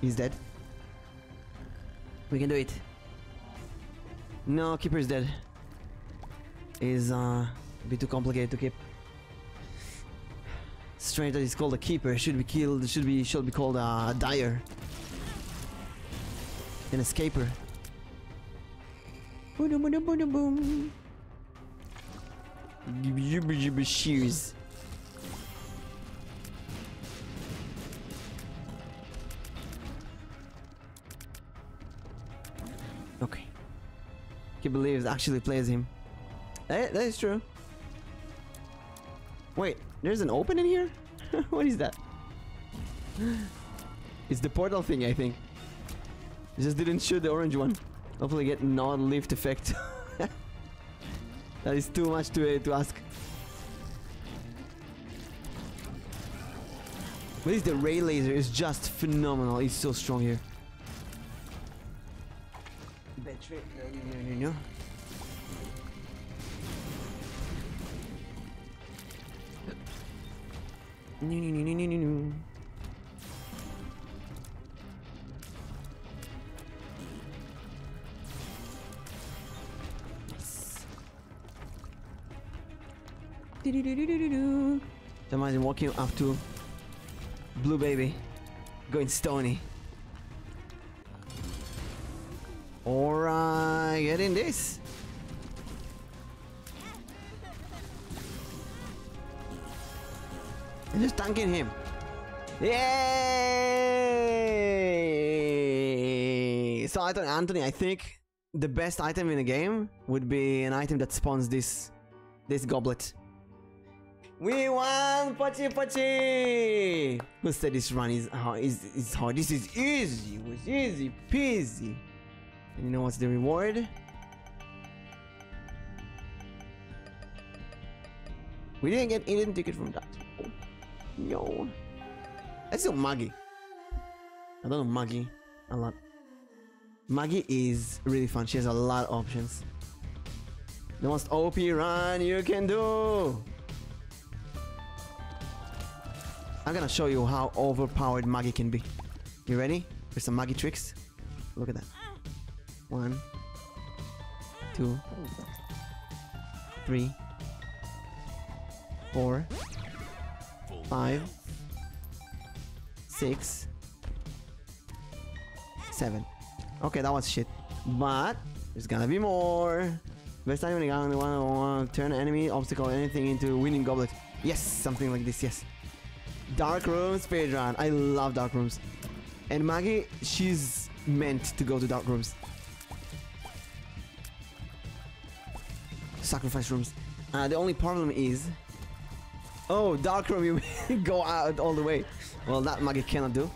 He's dead. We can do it. No, keeper is dead. Is uh, a bit too complicated to keep. Strange that he's called a keeper. Should be killed. Should be should be called a dyer. An escaper. Boom boom boom boom. Shears. Okay. He believes actually plays him. That, that is true. Wait, there's an open in here? [LAUGHS] what is that? [GASPS] It's the portal thing, I think. I just didn't shoot the orange one. Hopefully get non-lift effect. [LAUGHS] that is too much to, uh, to ask. But this the ray laser is just phenomenal. It's so strong here. Battery. No, no, no, no. No, no, no, no, no, no. Imagine walking up to Blue Baby, going stony. Alright, get in this. And just tanking him. Yay! So I Anthony, I think the best item in the game would be an item that spawns this this goblet. We won! Pachi Pachi! Who said this run is hard? Is, is hard? This is easy. It was easy peasy. And you know what's the reward? We didn't get Eden ticket from that. No. Let's do Maggie. I don't know Maggie a lot. Maggie is really fun. She has a lot of options. The most OP run you can do. I'm gonna show you how overpowered Maggie can be. You ready? For some Maggie tricks? Look at that. One, two, three, four, five, six, seven. Okay, that was shit. But there's gonna be more. Best time you want to turn enemy obstacle anything into winning goblet. Yes, something like this. Yes. Dark Rooms speedrun. I love Dark Rooms. And Maggie, she's meant to go to Dark Rooms. Sacrifice Rooms. Uh, the only problem is... Oh, Dark Room, you [LAUGHS] go out all the way. Well, that Maggie cannot do.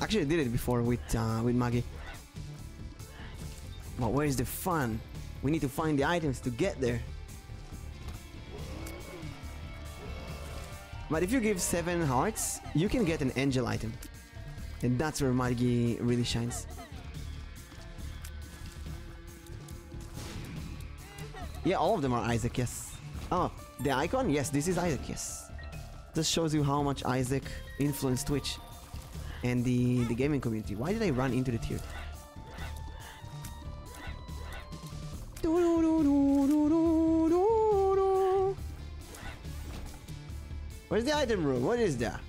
Actually, I did it before with, uh, with Maggie. But where is the fun? We need to find the items to get there. But if you give 7 hearts, you can get an angel item. And that's where Maggie really shines. Yeah, all of them are Isaac, yes. Oh, the icon? Yes, this is Isaac, yes. This shows you how much Isaac influenced Twitch and the, the gaming community. Why did I run into the tier? Item room? What is that?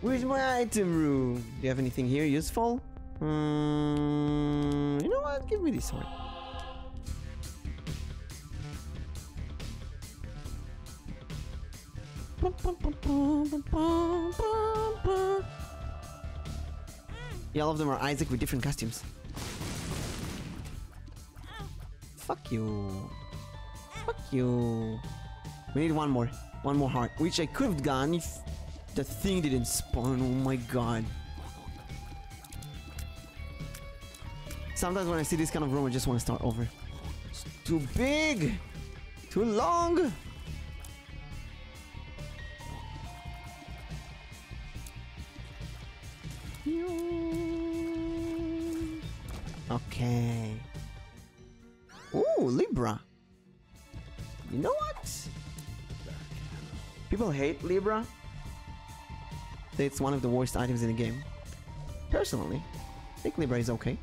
Where's my item room? Do you have anything here useful? Hmm, you know what? Give me this one. Yeah, all of them are Isaac with different costumes. Fuck you. Fuck you. We need one more. One more heart. Which I could have gotten if the thing didn't spawn. Oh my god. Sometimes when I see this kind of room, I just want to start over. It's too big! Too long! Okay. Ooh, Libra. You know what? People hate Libra. It's one of the worst items in the game. Personally, I think Libra is okay.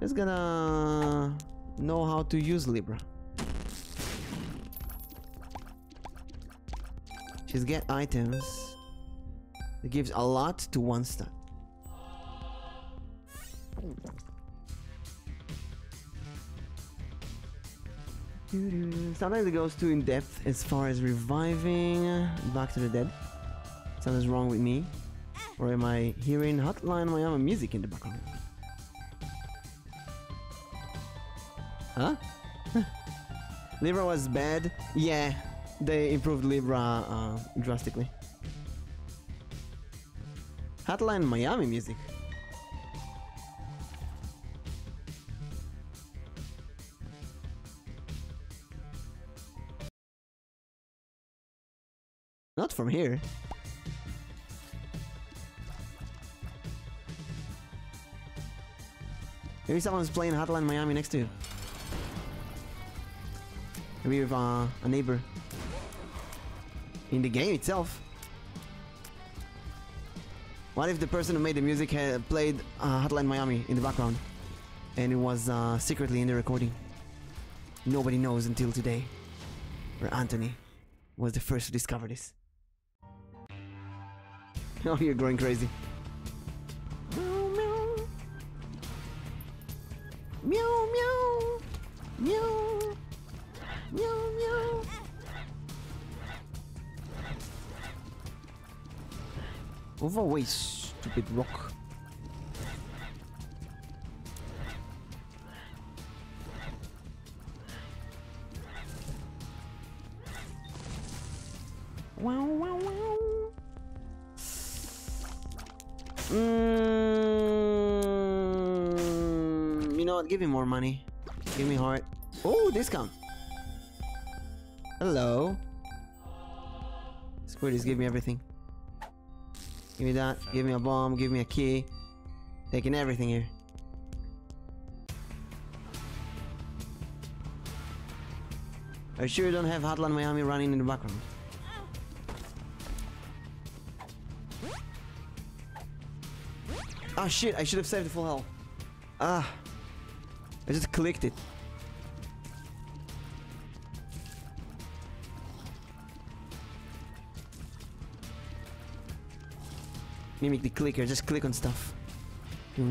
Just gonna know how to use Libra. She's get items. It gives a lot to one stat. Sometimes it goes too in depth as far as reviving Back to the Dead. Something's wrong with me. Or am I hearing Hotline Miami music in the background? Huh? [LAUGHS] Libra was bad? Yeah, they improved Libra uh, drastically. Hotline Miami music. Not from here. Maybe someone's playing Hotline Miami next to you. Maybe have uh, a neighbor. In the game itself. What if the person who made the music had played uh, Hotline Miami in the background? And it was uh, secretly in the recording. Nobody knows until today. Where Anthony was the first to discover this. [LAUGHS] Oh, you're going crazy. Meow, meow. Meow, meow. Meow. Meow, meow. Overweight, stupid rock. Wow, wow, Give me more money. Give me heart. Oh, discount. Hello. Squirties, give me everything. Give me that. Give me a bomb. Give me a key. Taking everything here. I sure don't have Hotline Miami running in the background? Ah shit, I should have saved the full health. Ah. I just clicked it. Mimic the clicker, just click on stuff. I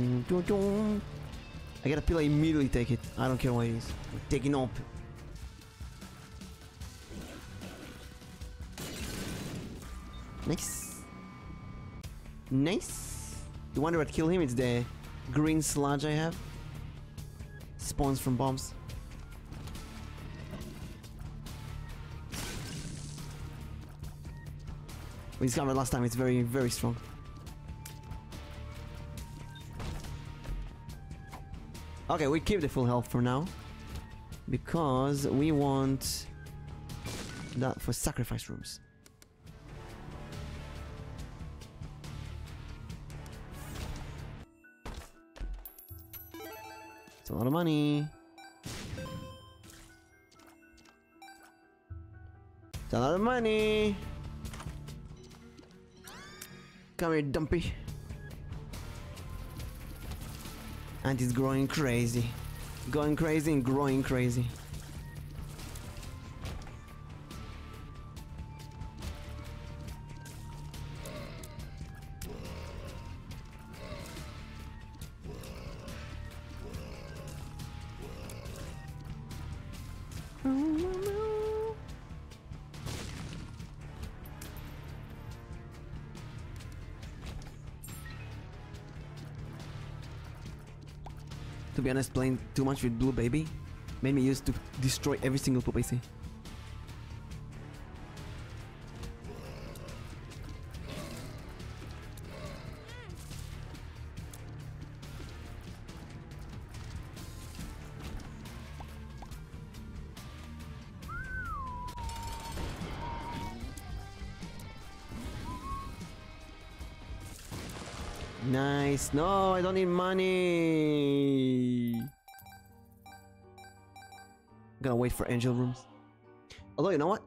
get a pill, I immediately take it. I don't care what it is. I'm taking pill. Nice. Nice. You wonder what killed him? It's the green sludge I have spawns from bombs. We discovered last time it's very, very strong. Okay, we keep the full health for now. Because we want that for sacrifice rooms. Lot of money. It's a lot of money. Come here, Dumpy. And it's growing crazy. Going crazy and growing crazy. Be honest, playing too much with Blue Baby made me used to destroy every single see. Nice. No, I don't need money. Gonna wait for angel rooms. Although, you know what?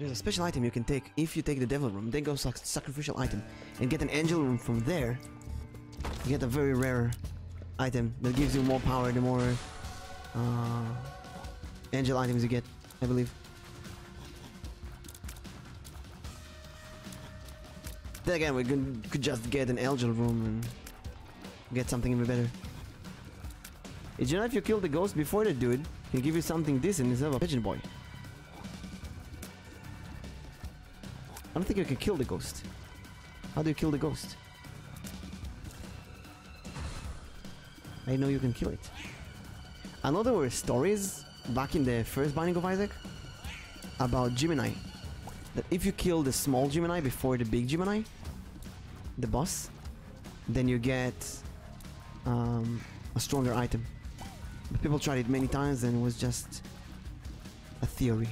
There's a special item you can take if you take the devil room, then go sac sacrificial item and get an angel room from there. You get a very rare item that gives you more power the more uh, angel items you get, I believe. Then again, we could, could just get an angel room and get something even better. Did you know if you kill the ghost before the dude, he'll give you something decent instead of a pigeon boy? I don't think you can kill the ghost. How do you kill the ghost? I know you can kill it. I know there were stories back in the first Binding of Isaac about Gemini. That if you kill the small Gemini before the big Gemini, the boss, then you get um, a stronger item. People tried it many times and it was just a theory.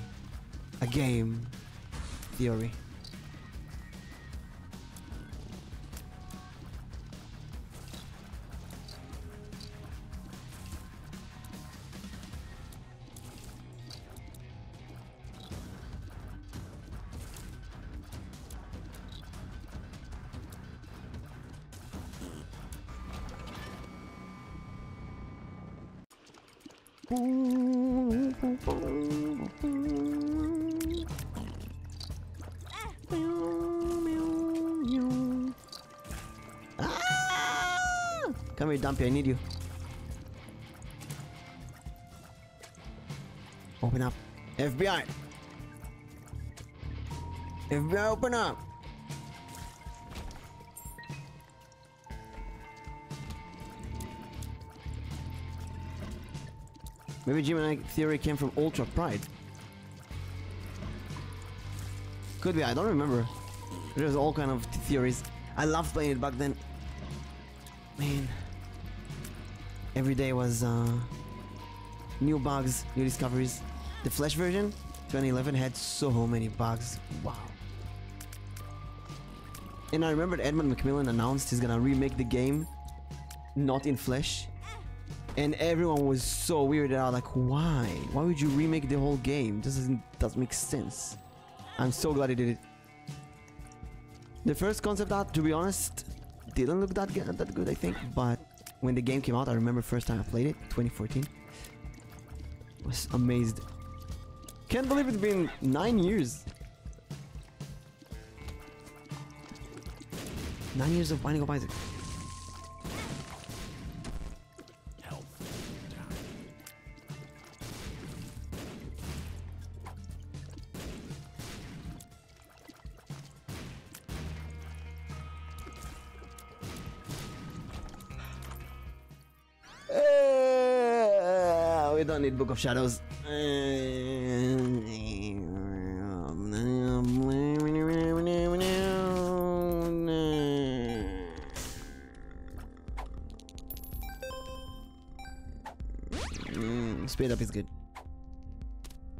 A game theory. Ah! Come here, Dumpy, I need you. Open up. FBI! FBI, open up! Maybe Gemini theory came from Ultra Pride. Could be, I don't remember. There's all kind of theories. I loved playing it back then. Man. Every day was uh, new bugs, new discoveries. The Flash version, 2011, had so many bugs. Wow. And I remember Edmund McMillen announced he's gonna remake the game, not in Flash. And everyone was so weirded out, like, why? Why would you remake the whole game? This doesn't doesn't make sense. I'm so glad he did it. The first concept art, to be honest, didn't look that good, that good, I think. But when the game came out, I remember first time I played it, 2014. Was amazed. Can't believe it's been nine years. Nine years of Binding of Isaac. of Shadows. Mm, speed up is good.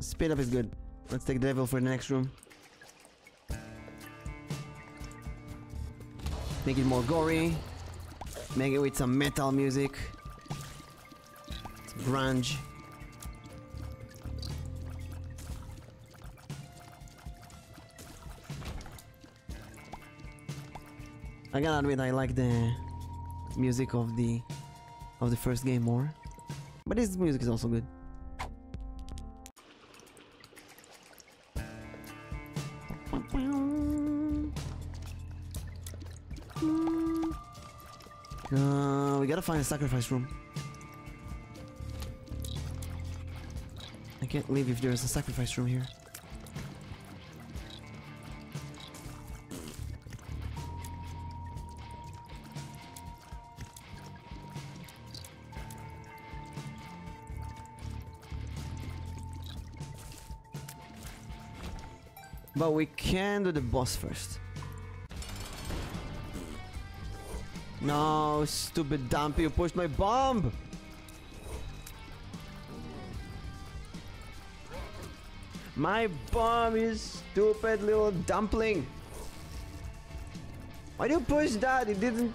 Speed up is good. Let's take the devil for the next room. Make it more gory. Make it with some metal music. Grunge. I gotta admit I like the music of the of the first game more. But this music is also good. Uh, we gotta find a sacrifice room. I can't leave if there's a sacrifice room here. But we can do the boss first. No, stupid dumpy, you pushed my bomb! My bomb, is stupid little dumpling! Why do you push that? It didn't...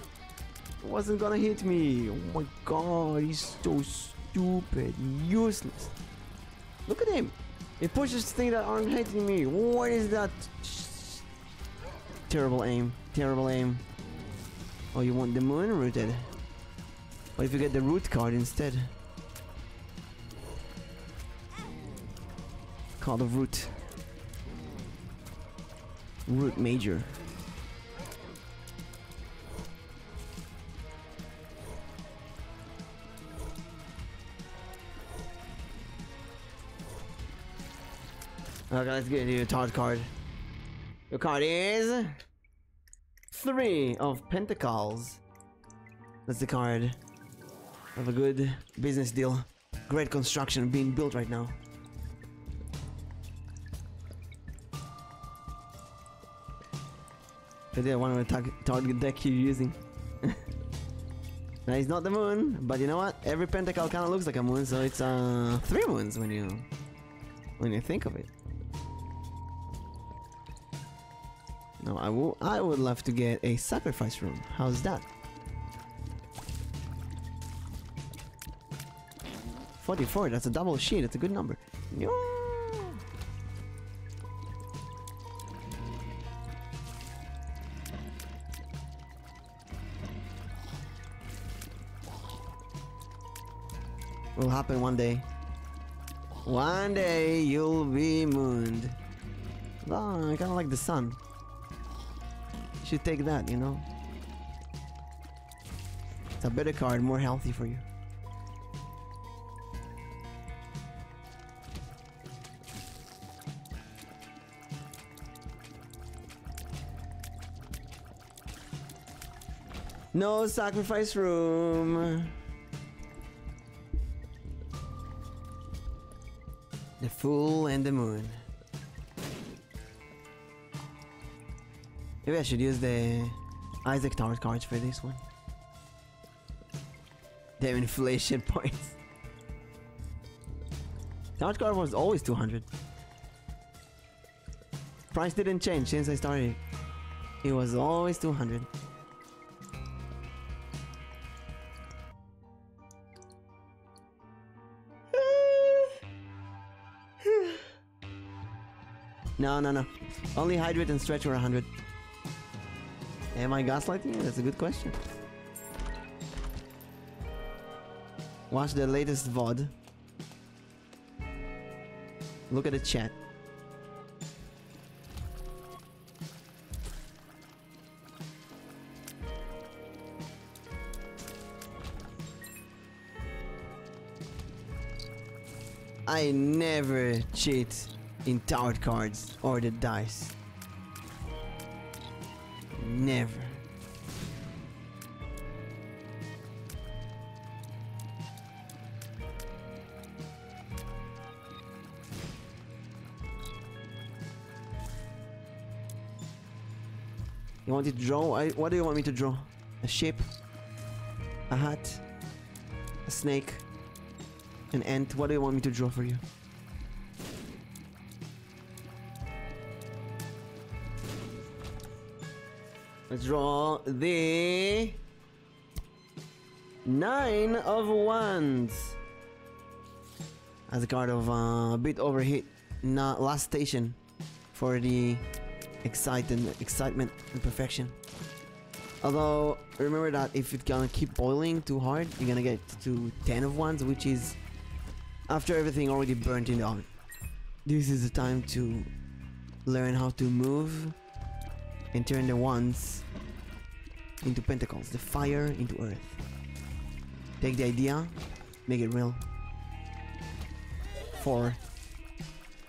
It wasn't gonna hit me. Oh my god, he's so stupid, useless. Look at him! He pushes things that aren't hitting me. What is that? Terrible aim. Terrible aim. Oh, you want the moon rooted? What if you get the root card instead? Card of root. Root major. Okay, let's get a tarot card. Your card is three of pentacles. That's the card of a good business deal. Great construction being built right now. I did one of the target deck you're using. [LAUGHS] now it's not the moon, but you know what? Every pentacle kind of looks like a moon, so it's uh three moons when you when you think of it. No, I will. I would love to get a sacrifice room. How's that? Forty-four. That's a double sheet. That's a good number. No. Will happen one day. One day you'll be mooned. Oh, I kind of like the sun. Should take that, you know. It's a better card, more healthy for you. No sacrifice room. The Fool and the Moon. Maybe I should use the Isaac Tower cards for this one. Damn inflation points. Tower card was always 200. Price didn't change since I started. It was always 200. No, no, no. Only hydrate and stretch were 100. Am I gaslighting you? That's a good question. Watch the latest VOD. Look at the chat. I never cheat in tower cards or the dice. Never. You want to draw? I, what do you want me to draw? A ship? A hat? A snake? An ant. What do you want me to draw for you? Draw the nine of wands as a card of uh, a bit overhit. Not last station for the excitement, excitement and perfection. Although remember that if it's gonna keep boiling too hard, you're gonna get to 10 of wands, which is after everything already burnt in the oven. This is the time to learn how to move and turn the wands into pentacles, the fire into earth. Take the idea, make it real. For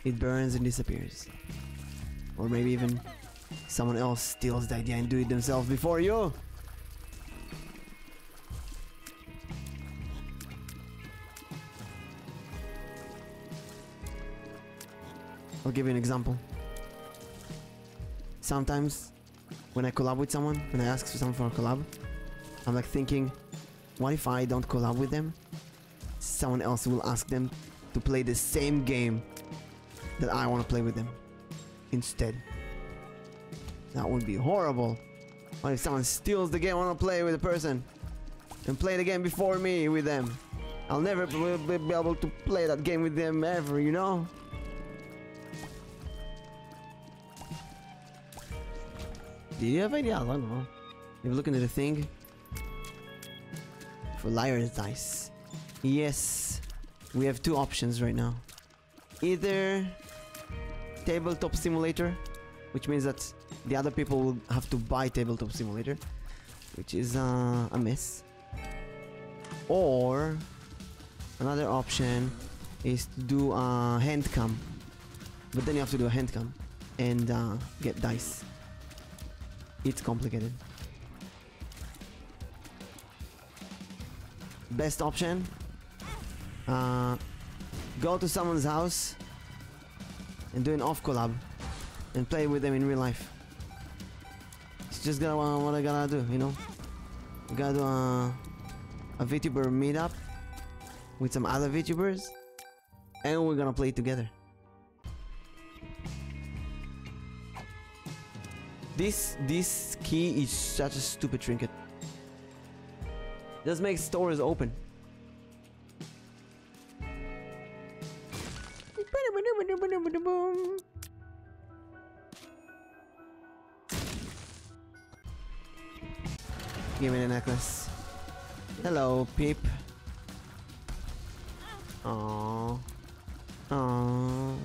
it burns and disappears. Or maybe even someone else steals the idea and do it themselves before you. I'll give you an example. Sometimes when I collab with someone, when I ask someone for a collab, I'm like thinking, what if I don't collab with them? Someone else will ask them to play the same game that I want to play with them instead. That would be horrible. What if someone steals the game I want to play with a person and play the game before me with them? I'll never be be able to play that game with them ever, you know? Do you have idea? I don't know. You're looking at a thing for liar's dice. Yes, we have two options right now. Either tabletop simulator, which means that the other people will have to buy tabletop simulator, which is uh, a mess. Or another option is to do a hand cam, but then you have to do a hand cam and uh, get dice. It's complicated. Best option uh, go to someone's house and do an off collab and play with them in real life. It's just gonna uh, what I gotta do, you know. We gotta do a, a VTuber meetup with some other VTubers, and we're gonna play together. This this key is such a stupid trinket. Just make stores open. Give me the necklace. Hello, Peep. Aww. Aww.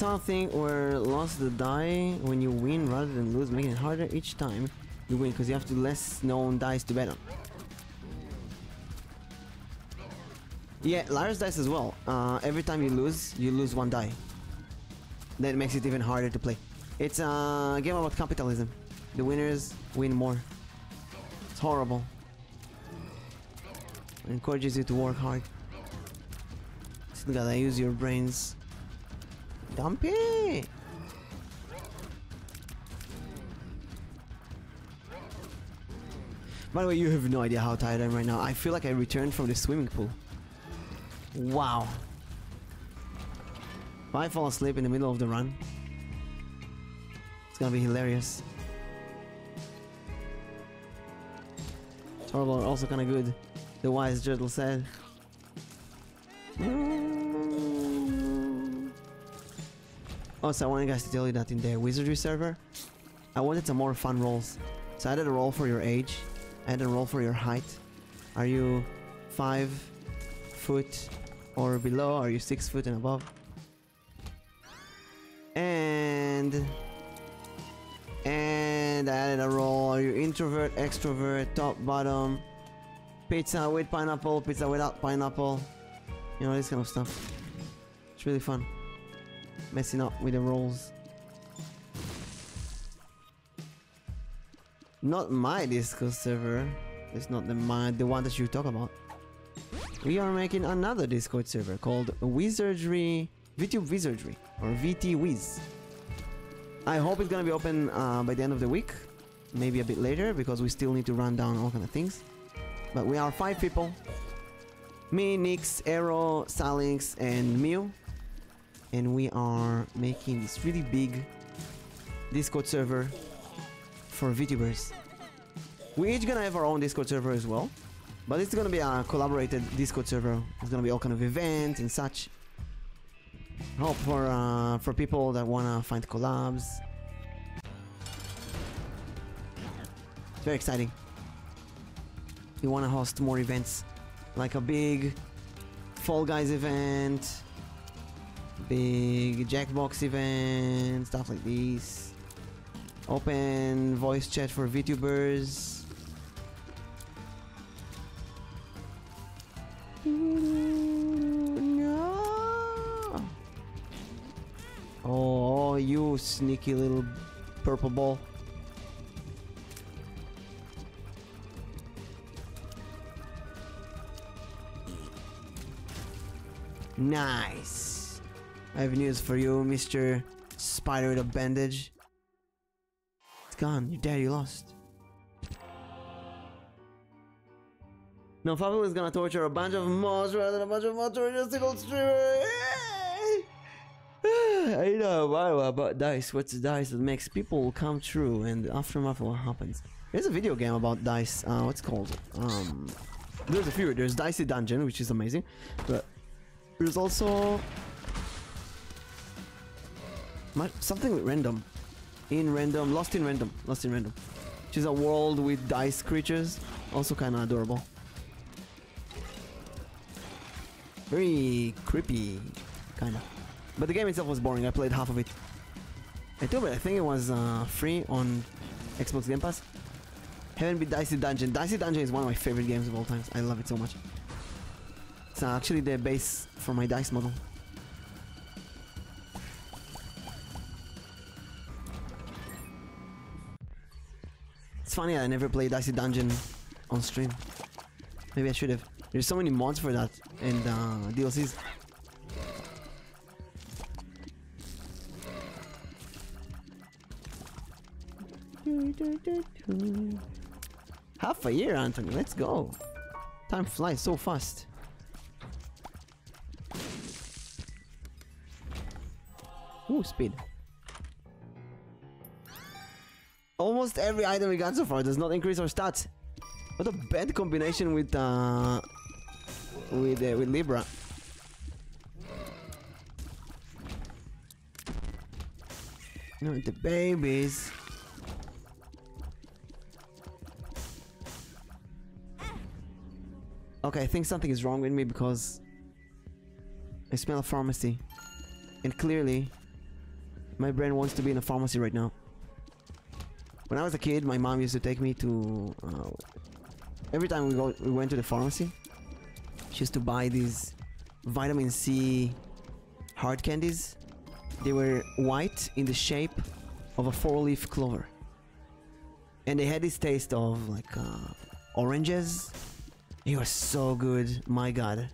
I saw a thing where lost the die when you win rather than lose, making it harder each time you win because you have to less known dice to bet on. Yeah, Liar's dice as well. Uh, every time you lose, you lose one die. That makes it even harder to play. It's a game about capitalism. The winners win more. It's horrible. It encourages you to work hard. Still gotta use your brains. By the way, you have no idea how tired I am right now. I feel like I returned from the swimming pool. Wow. If I fall asleep in the middle of the run, it's gonna be hilarious. Horrible, also kinda good. The wise turtle said. Mm. Also, I wanted guys to tell you that in the wizardry server, I wanted some more fun rolls. So I added a roll for your age, I added a roll for your height. Are you five foot or below? Are you six foot and above? And and I added a roll. Are you introvert, extrovert, top, bottom? Pizza with pineapple, pizza without pineapple. You know, this kind of stuff. It's really fun. Messing up with the rules. Not my Discord server. It's not the my the one that you talk about. We are making another Discord server called Wizardry VTube Wizardry or VT Wiz. I hope it's gonna be open uh, by the end of the week, maybe a bit later because we still need to run down all kind of things. But we are five people. Me, Nix, Arrow, Salix, and Mew. And we are making this really big Discord server for VTubers. We each gonna have our own Discord server as well. But it's gonna be a collaborated Discord server. It's gonna be all kind of events and such. Hope for uh, for people that wanna find collabs. It's very exciting. We wanna host more events, like a big Fall Guys event, big Jackbox event, stuff like this. Open voice chat for VTubers. No. Oh, you sneaky little purple ball. Nice. I have news for you, Mr. Spider with a bandage. It's gone. You're dead. You lost. No, Fabio is gonna torture a bunch of mods rather than a bunch of mods for a single streamer. [SIGHS] I know, wow, about dice. What's dice that makes people come true and aftermath of what happens? There's a video game about dice. Uh, what's called? Um, there's a few. There's Dicey Dungeon, which is amazing, but there's also mu- something random. In random, lost in random, lost in random, which is a world with dice creatures. Also kind of adorable. Very creepy, kind of. But the game itself was boring. I played half of it. I do, but I think it was uh, free on Xbox Game Pass. Haven't beat Dicey Dungeon. Dicey Dungeon is one of my favorite games of all times. I love it so much. It's actually the base for my dice model. It's funny I never played Dicey Dungeon on stream. Maybe I should have. There's so many mods for that and uh, DLCs. Half a year, Anthony. Let's go. Time flies so fast. Ooh, speed. Almost every item we got so far does not increase our stats. What a bad combination with uh with uh, with Libra. No, the babies. Okay, I think something is wrong with me because I smell a pharmacy. And clearly, my brain wants to be in a pharmacy right now. When I was a kid, my mom used to take me to. Uh, every time we go, we went to the pharmacy. She used to buy these vitamin C hard candies. They were white in the shape of a four-leaf clover, and they had this taste of like uh, oranges. It was so good. My God,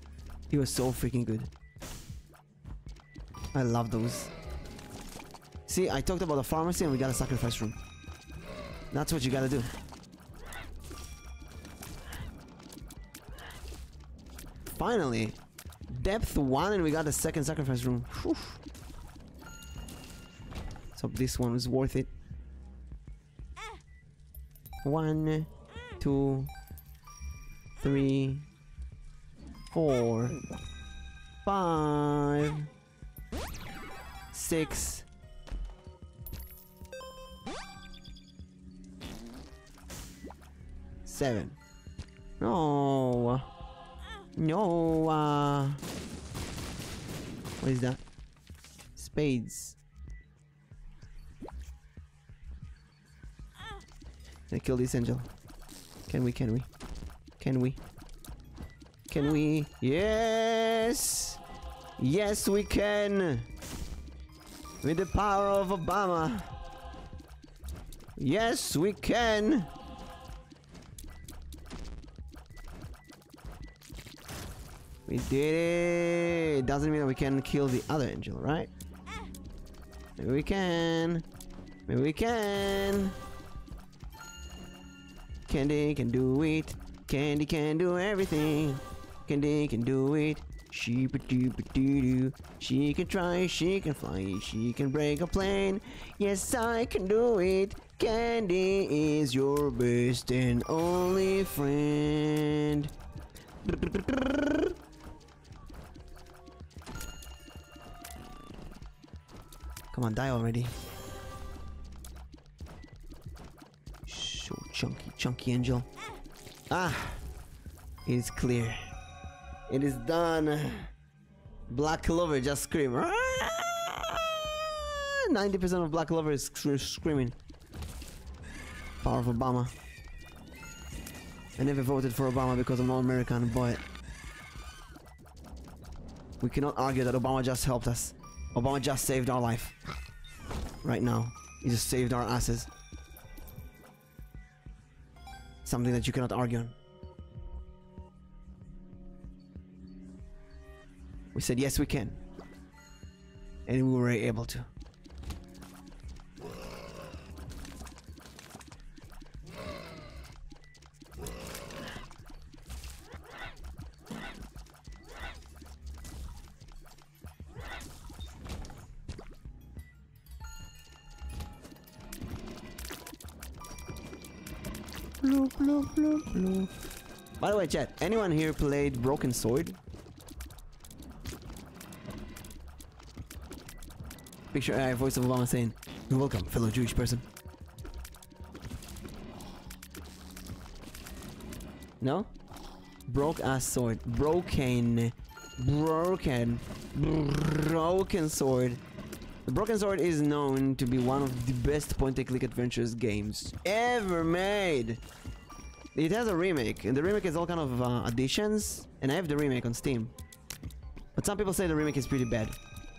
it was so freaking good. I love those. See, I talked about the pharmacy and we got a sacrifice room. That's what you gotta do. Finally, depth one and we got a second sacrifice room. Whew. So this one was worth it. One, two, three, four, five, six, seven. No. No. Uh, what is that? Spades. I kill this angel? Can we? Can we? Can we? Can we? Yes! Yes, we can! With the power of Obama! Yes, we can! We did it! Doesn't mean that we can kill the other angel, right? Maybe we can. Maybe we can. Candy can do it. Candy can do everything. Candy can do it. She doo doo doo. She can try, she can fly, she can break a plane. Yes, I can do it. Candy is your best and only friend. Come on, die already. So chunky, chunky angel. Ah! It is clear. It is done. Black Clover just scream. 90% of Black Clover is screaming. Power of Obama. I never voted for Obama because I'm not American, but we cannot argue that Obama just helped us. Obama just saved our life. Right now. He just saved our asses. Something that you cannot argue on. We said yes we can. And we were able to. By the way, chat, anyone here played Broken Sword? Picture AI voice of Obama saying, You're welcome, fellow Jewish person. No? Broke ass sword. Broken. Broken. Broken sword. The Broken Sword is known to be one of the best point-and-click adventures games ever made. It has a remake, and the remake has all kind of uh, additions, and I have the remake on Steam. But some people say the remake is pretty bad.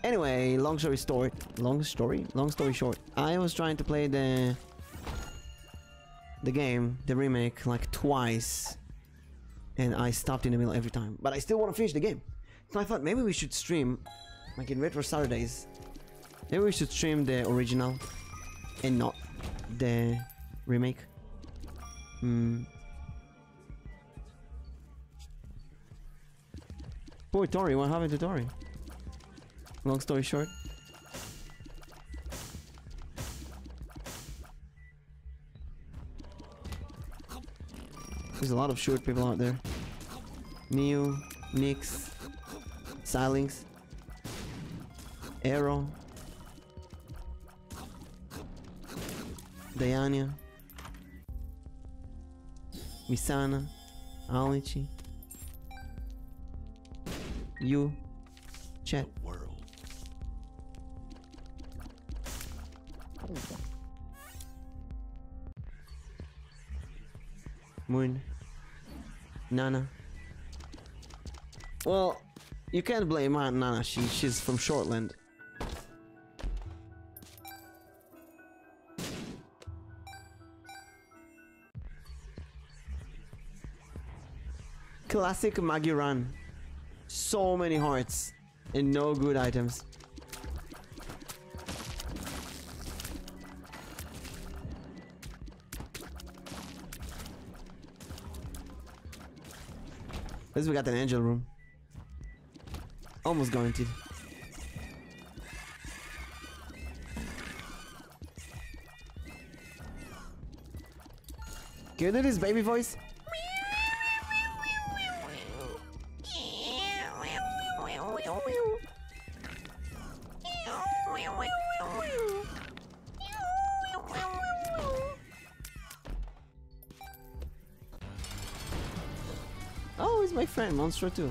Anyway, long story short, long story, long story short, I was trying to play the the game, the remake, like twice, and I stopped in the middle every time. But I still want to finish the game, so I thought maybe we should stream, like in retro Saturdays. Maybe we should stream the original and not the remake. Hmm. Poor Tori, what happened to Tori? Long story short. There's a lot of short people out there. Neo, Nyx, Silinx, Arrow, Diana, Misana, Alichi, you, Chat. World. Moon, Nana. Well, you can't blame Aunt Nana. She she's from Shortland. Classic Maggie run. So many hearts and no good items. At least we got an angel room. Almost guaranteed. Can you do this baby voice? Monster too.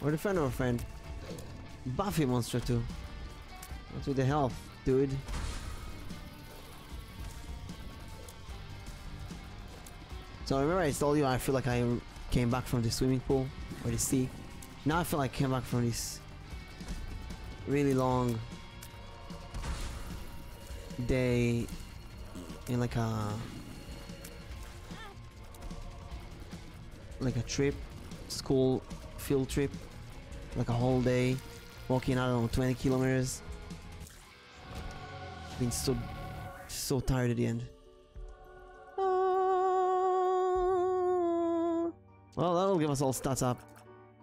We're the friend of a friend. Buffy Monster too. What's with the health, dude? So remember I told you I feel like I came back from the swimming pool or the sea. Now I feel like I came back from this really long day in like a like a trip, school field trip, like a whole day, walking I don't know 20 kilometers. Been so so tired at the end. Well, that'll give us all stats up.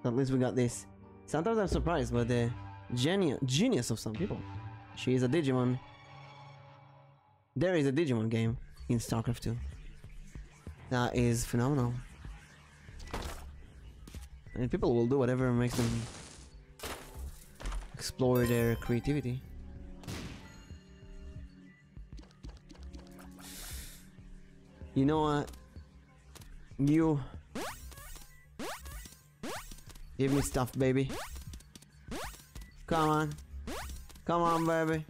At least we got this. Sometimes I'm surprised by the genius genius of some people. She is a Digimon. There is a Digimon game in StarCraft 2. That is phenomenal. And people will do whatever makes them explore their creativity. You know what? You give me stuff, baby. Come on. Come on, baby.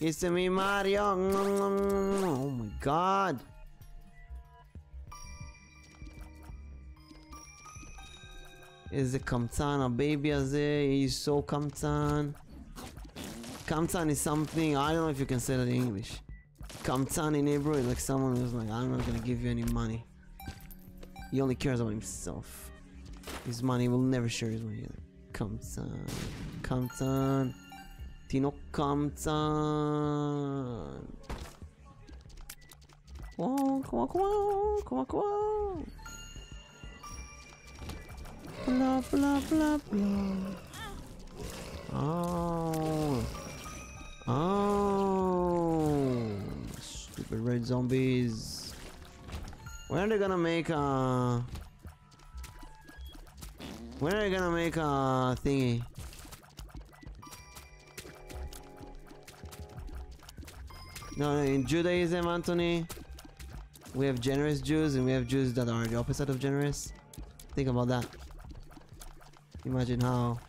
It's me, Mario. Oh my god. איזה קמצן, הבייבי הזה, he's so קמצן. קמצן is something, I don't know if you can say that in English. קמצן in Hebrew is like someone who's like, I'm not gonna give you any money. He only cares about himself. His money will never share his money. קמצן, קמצן, תינוק קמצן. וואו, כמו כמו, כמו כמו. Blah blah blah blah. Oh. Oh. Stupid red zombies. When are they gonna make a... When are they gonna make a thingy? No, no, in Judaism, Anthony, we have generous Jews and we have Jews that are the opposite of generous. Think about that. Imagine how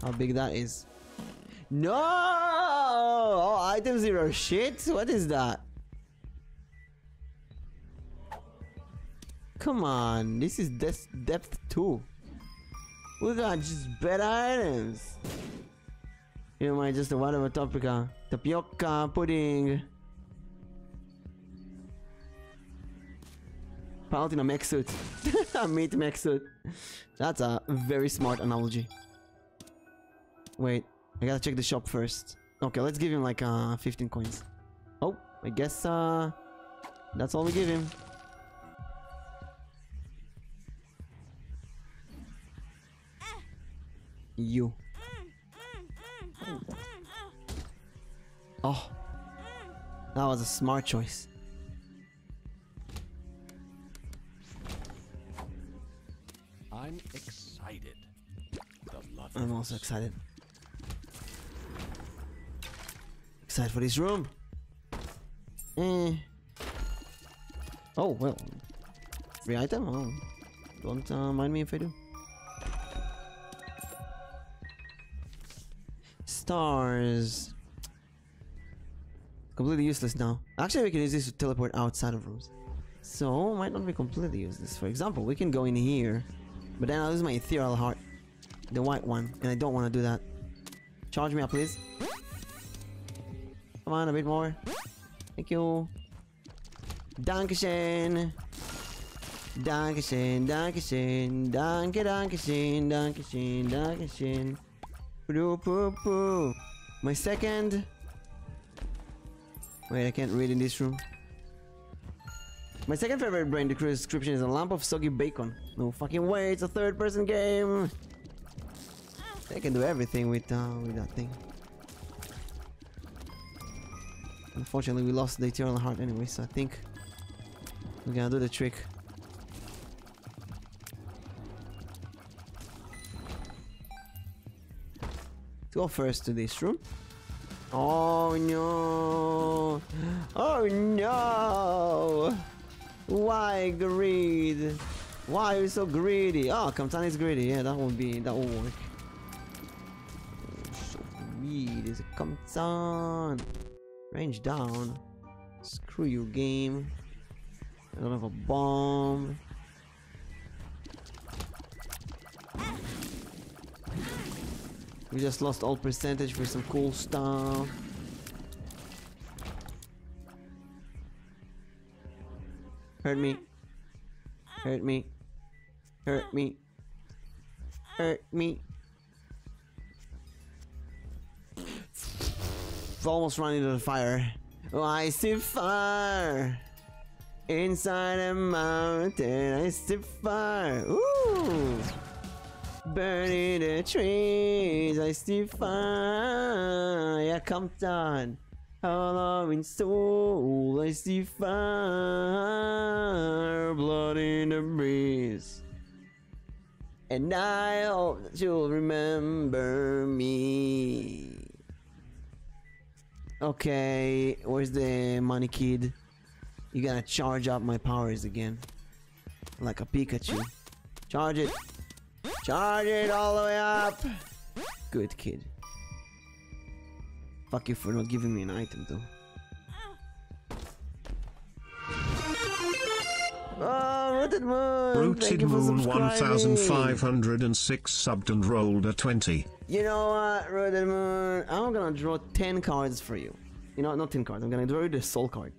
how big that is. No! Oh, All items zero shit? What is that? Come on, this is des depth 2. We got just better items. You know, just a whatever topica. Tapioca pudding. Palutena mech suit. a Meat mech suit. That's a very smart analogy. Wait, I gotta check the shop first. Okay, let's give him like uh 15 coins. Oh, I guess uh that's all we give him. You. Oh. That was a smart choice. I'm excited. I'm also excited. Excited for this room. Eh. Oh, well. Free item? Oh. Don't uh, mind me if I do. Stars. Completely useless now. Actually, we can use this to teleport outside of rooms. So, might not be completely useless. For example, we can go in here, but then uh, I'll lose my ethereal heart. The white one, and I don't want to do that. Charge me up, please. Come on, a bit more. Thank you. Dankeschön. Dankeschön, Dankeschön, Danke, Dankeschön, Dankeschön, Dankeschön. Poo, poo, poo. My second. Wait, I can't read in this room. My second favorite brain description is a lump of soggy bacon. No fucking way, it's a third person game. They can do everything with uh, with that thing. Unfortunately, we lost the eternal heart anyway, so I think we're gonna do the trick. Go first to this room. Oh no! [GASPS] Oh no! Why greed? Why are you so greedy? Ah, oh, Kamtan is greedy. Yeah, that would be that will work. So greedy comes on. Range down. Screw you, game. I don't have a bomb. We just lost all percentage for some cool stuff. Hurt me. Hurt me. Hurt me. Hurt me. Almost running into the fire. Oh, I see fire. Inside a mountain, I see fire. Ooh. Burning the trees, I see fire. Come down. Halloween soul, I see fire. Blood in the breeze. And I hope that you'll remember me. Okay, where's the money kid? You gotta charge up my powers again. Like a Pikachu. Charge it. Charge it all the way up. Good kid. Fuck you for not giving me an item though. Oh, Rooted Moon! Rooted Moon 1506 subbed and rolled a 20. You know what, Rooted Moon? I'm gonna draw 10 cards for you. You know, not 10 cards. I'm gonna draw you the soul card.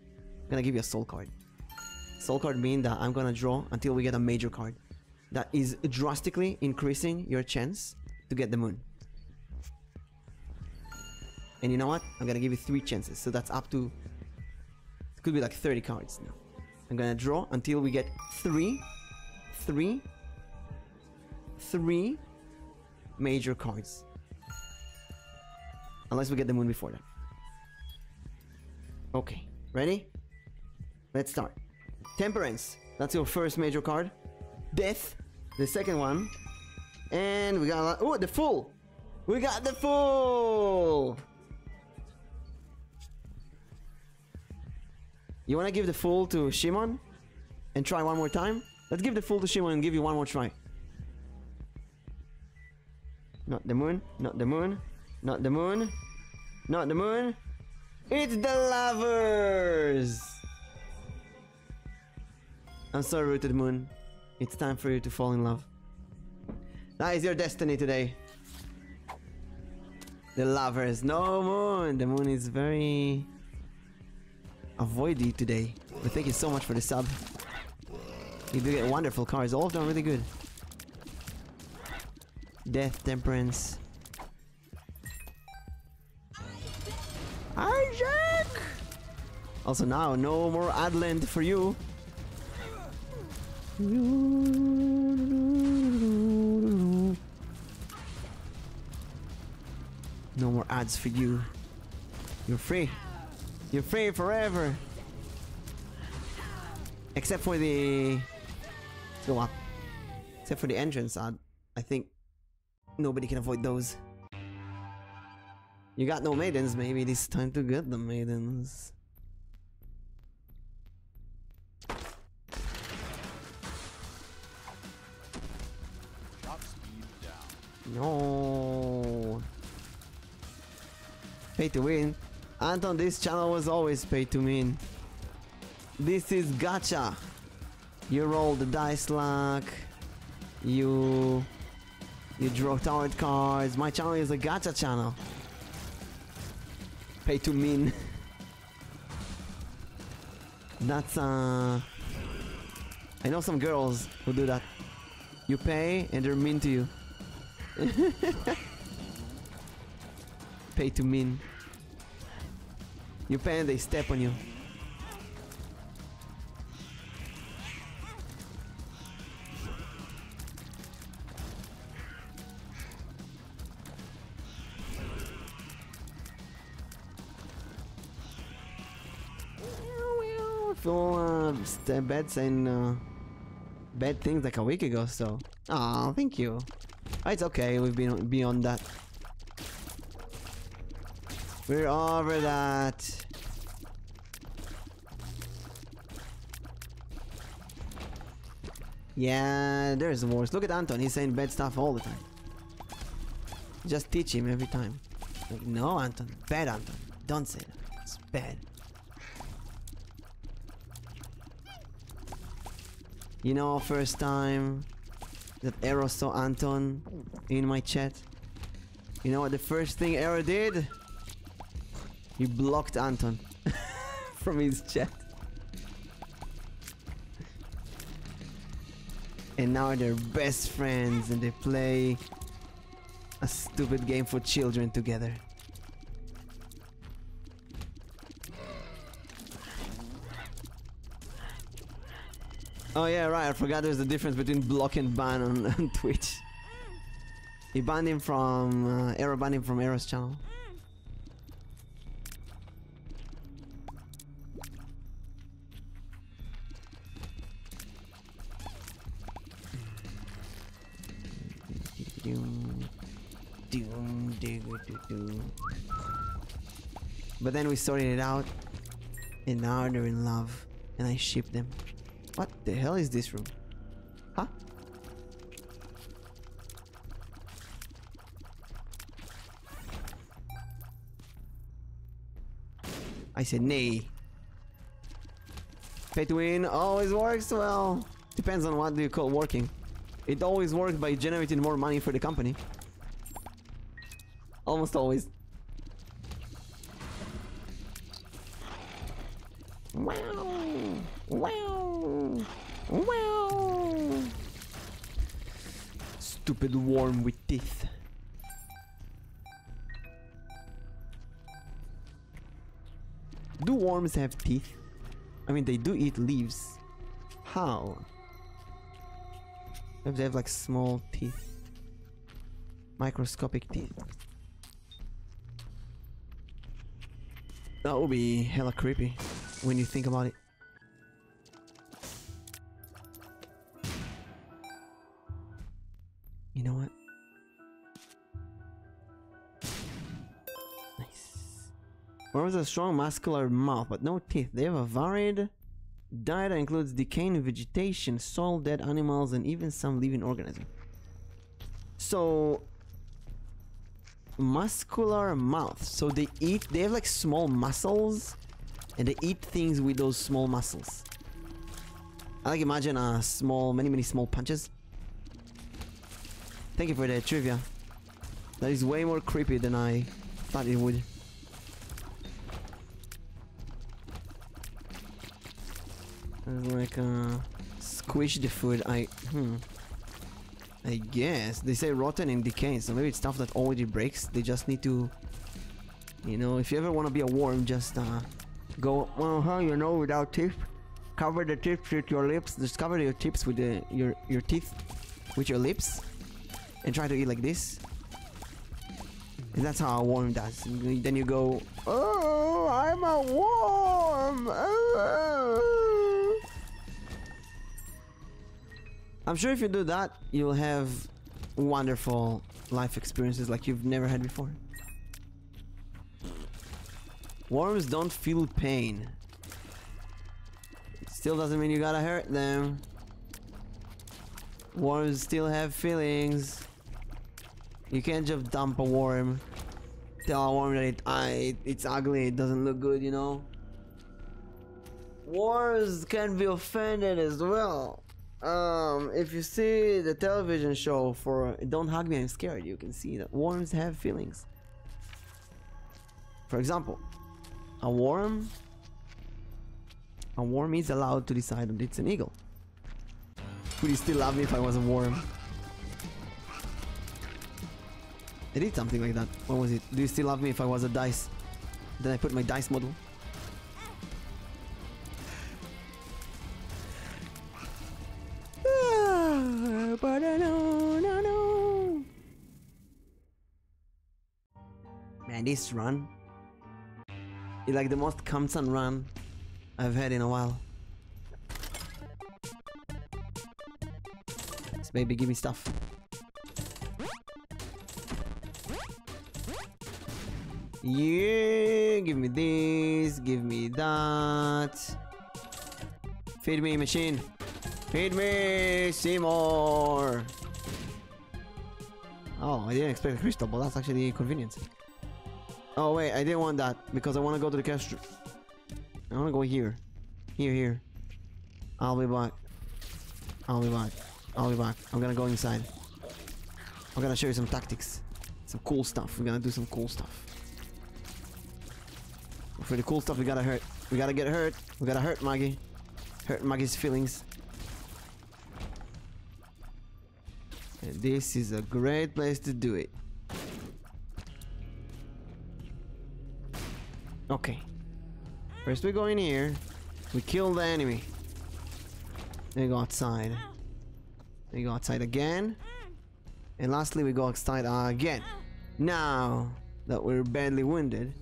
I'm gonna give you a soul card. Soul card mean that I'm gonna draw until we get a major card. That is drastically increasing your chance to get the moon. And you know what? I'm gonna give you three chances. So that's up to. It could be like 30 cards now. I'm gonna draw until we get three, three, three major cards. Unless we get the moon before that. Okay, ready? Let's start. Temperance, that's your first major card. Death, the second one. And we got oh the Fool. We got the Fool. You wanna give the Fool to Shimon? And try one more time? Let's give the Fool to Shimon and give you one more try. Not the moon, not the moon, not the moon, not the moon. It's the lovers! I'm sorry, Rooted Moon. It's time for you to fall in love. That is your destiny today. The lovers. No moon! The moon is very avoidy today. But thank you so much for the sub. You do get wonderful cards. All of them are really good. Death, Temperance. Isaac! Also now, no more Adland for you. No more ads for you. You're free. You're free forever. Except for the... Go up. Except for the entrance ad. I think nobody can avoid those. You got no maidens, maybe it is time to get the maidens. No. Pay to win. Anton, this channel was always pay to win. This is gacha. You roll the dice luck. You you draw tarot cards. My channel is a gacha channel. Pay to win. [LAUGHS] That's uh I know some girls who do that. You pay and they're mean to you. [LAUGHS] pay to mean. You pay they step on you. Uh, bad saying uh, bad things like a week ago. So, oh, thank you. It's okay. We've been beyond that. We're over that. Yeah, there's worse. Look at Anton. He's saying bad stuff all the time. Just teach him every time. Like, no, Anton. Bad, Anton. Don't say that. It's bad. You know, first time that Arrow saw Anton in my chat. You know what the first thing Arrow did? He blocked Anton [LAUGHS] from his chat. And now they're best friends and they play a stupid game for children together. Oh yeah, right. I forgot there's a difference between block and ban on, [LAUGHS] on Twitch. He banned him from uh, banned him from Arrow's channel. Then we sorted it out, and now they're in love, and I ship them. What the hell is this room? Huh? I said nay. Pay to win always works well. Depends on what do you call working. It always works by generating more money for the company. Almost always. Wow! Wow! Wow! Stupid worm with teeth. Do worms have teeth? I mean, they do eat leaves. How? If They have like small teeth. Microscopic teeth. That would be hella creepy when you think about it. You know what? Nice. Worms a strong muscular mouth, but no teeth. They have a varied diet that includes decaying vegetation, soil, dead animals, and even some living organisms. So, muscular mouth. So they eat, they have like small muscles, and they eat things with those small muscles. I like imagine a small, many, many small punches. Thank you for the trivia. That is way more creepy than I thought it would. It's like uh, squish the food. I hmm. I guess they say rotten and decaying, so maybe it's stuff that already breaks. They just need to, you know, if you ever want to be a worm, just uh, go. Well, huh? You know, without teeth, cover the tips with your lips. Just cover your tips with the your your teeth with your lips, and try to eat like this. And that's how a worm does. Then you go, oh, I'm a worm. [LAUGHS] I'm sure if you do that, you'll have wonderful life experiences like you've never had before. Worms don't feel pain. Still doesn't mean you gotta hurt them. Worms still have feelings. You can't just dump a worm. Tell a worm that it, I, it's ugly, it doesn't look good, you know? Worms can be offended as well. Um, if you see the television show for Don't Hug Me, I'm Scared, you can see that worms have feelings. For example, a worm a worm is allowed to decide that it's an eagle. Would you still love me if I was a worm? I did something like that. What was it? Do you still love me if I was a dice? Then I put my dice model. Ah, but I know, no, no. Man, this run is like the most Kamsan run I've had in a while. This baby give me stuff. Yeah, give me this, give me that. Feed me, machine. Feed me, Seymour. Oh, I didn't expect a crystal, but that's actually convenient. Oh wait, I didn't want that because I want to go to the cash. I want to go here. Here, here. I'll be back. I'll be back. I'll be back. I'm gonna go inside. I'm gonna show you some tactics. Some cool stuff. We're gonna do some cool stuff. For the cool stuff, we gotta hurt. We gotta get hurt. We gotta hurt Maggie. Hurt Maggie's feelings. And this is a great place to do it. Okay. First we go in here. We kill the enemy. Then we go outside. Then we go outside again. And lastly we go outside again. Now that we're badly wounded.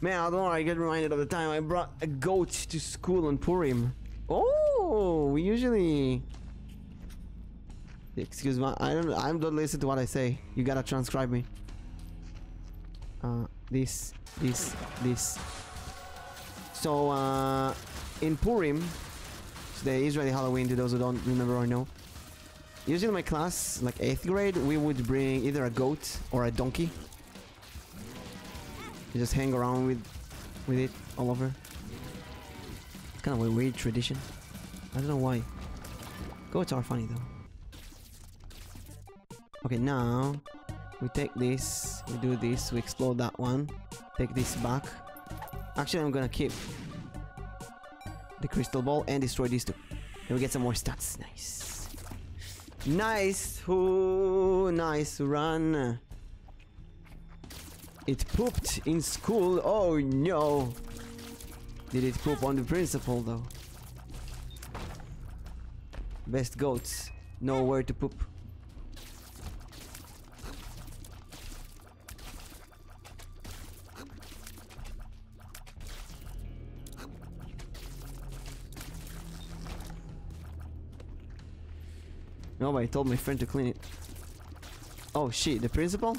Man, I don't know, I get reminded of the time I brought a goat to school on Purim. Oh, we usually... Excuse me, I don't I don't listen to what I say. You gotta transcribe me. Uh, this, this, this. So, uh, in Purim, the Israeli Halloween, to those who don't remember or know. Usually in my class, like 8th grade, we would bring either a goat or a donkey. You just hang around with with it all over. It's kind of a weird tradition. I don't know why. Goats are funny though. Okay, now we take this, we do this, we explode that one, take this back. Actually, I'm gonna keep the crystal ball and destroy these two. And we get some more stats. Nice. Nice. Ooh, nice run. It pooped in school. Oh no. Did it poop on the principal though? Best goats know where to poop. Nobody told my friend to clean it. Oh shit, the principal?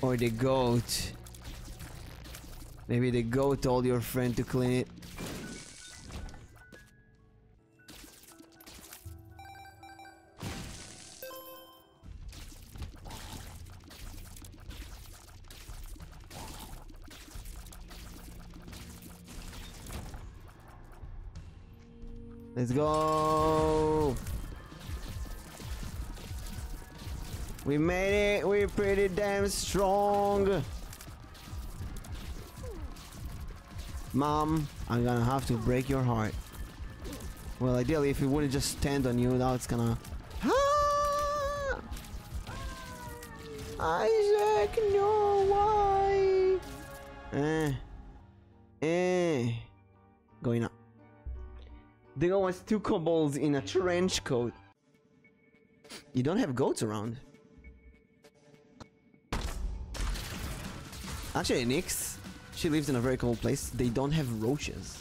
Or the goat. Maybe the goat told your friend to clean it. I'm gonna have to break your heart. Well, ideally, if it wouldn't just stand on you, now it's gonna... Ah! Isaac, no, why? Eh. Eh. Going up. There was two kobolds in a trench coat. You don't have goats around. Actually, Nyx, she lives in a very cold place. They don't have roaches.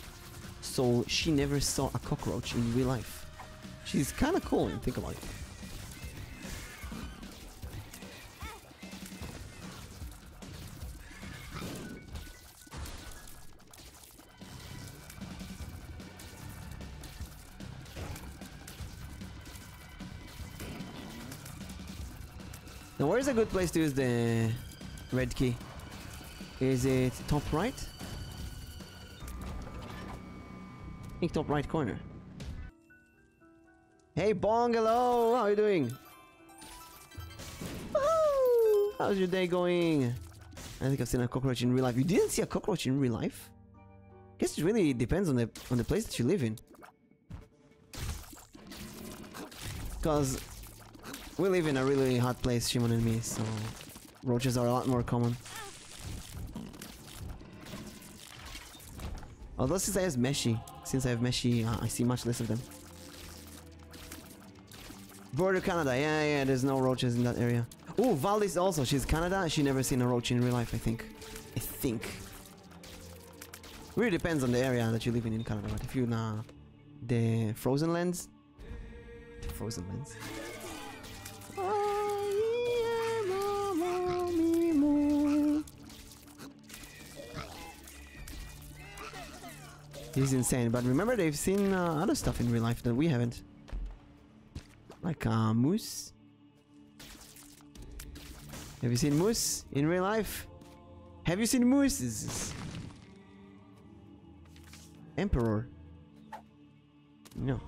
So she never saw a cockroach in real life. She's kind of cool when you think about it. Now where's a good place to use the red key? Is it top right? I think top right corner. Hey Bong, hello! How are you doing? How's your day going? I think I've seen a cockroach in real life. You didn't see a cockroach in real life? I guess it really depends on the on the place that you live in. Cause we live in a really hot place, Shimon and me, so roaches are a lot more common. Although since I have Meshi, since I have Meshi, uh, I see much less of them. Border Canada, yeah, yeah, there's no roaches in that area. Oh, Valdis also, she's Canada, she never seen a roach in real life, I think. I think. Really depends on the area that you live in in Canada, but if you're in uh, the frozen lands, the frozen lands. He's insane, but remember they've seen uh, other stuff in real life that we haven't. Like uh, moose. Have you seen moose in real life? Have you seen mooses? Emperor. No.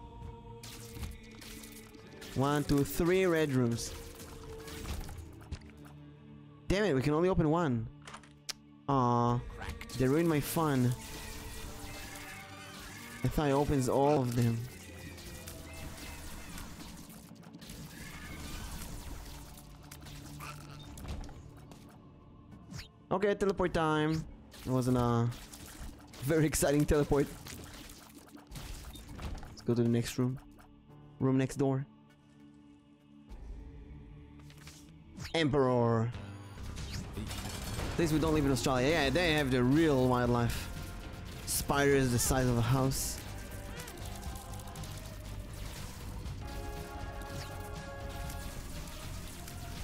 One, two, three red rooms. Damn it, we can only open one. Aw, they ruined my fun. I thought it opens all of them. Okay, teleport time. It wasn't a very exciting teleport. Let's go to the next room. Room next door. Emperor. At least we don't live in Australia. Yeah, they have the real wildlife. Spiders the size of a house.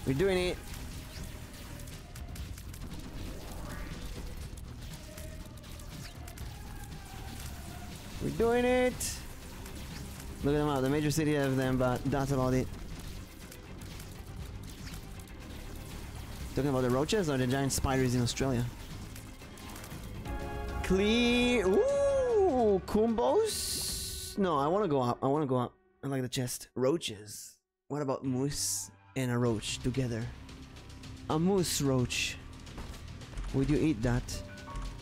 We're doing it. We're doing it. Look at them out. The major city have them, but that's about it. Talking about the roaches or the giant spiders in Australia? Clear. Ooh, Kumbos. No, I want to go up. I want to go up. I like the chest. Roaches. What about moose and a roach together? A moose roach. Would you eat that?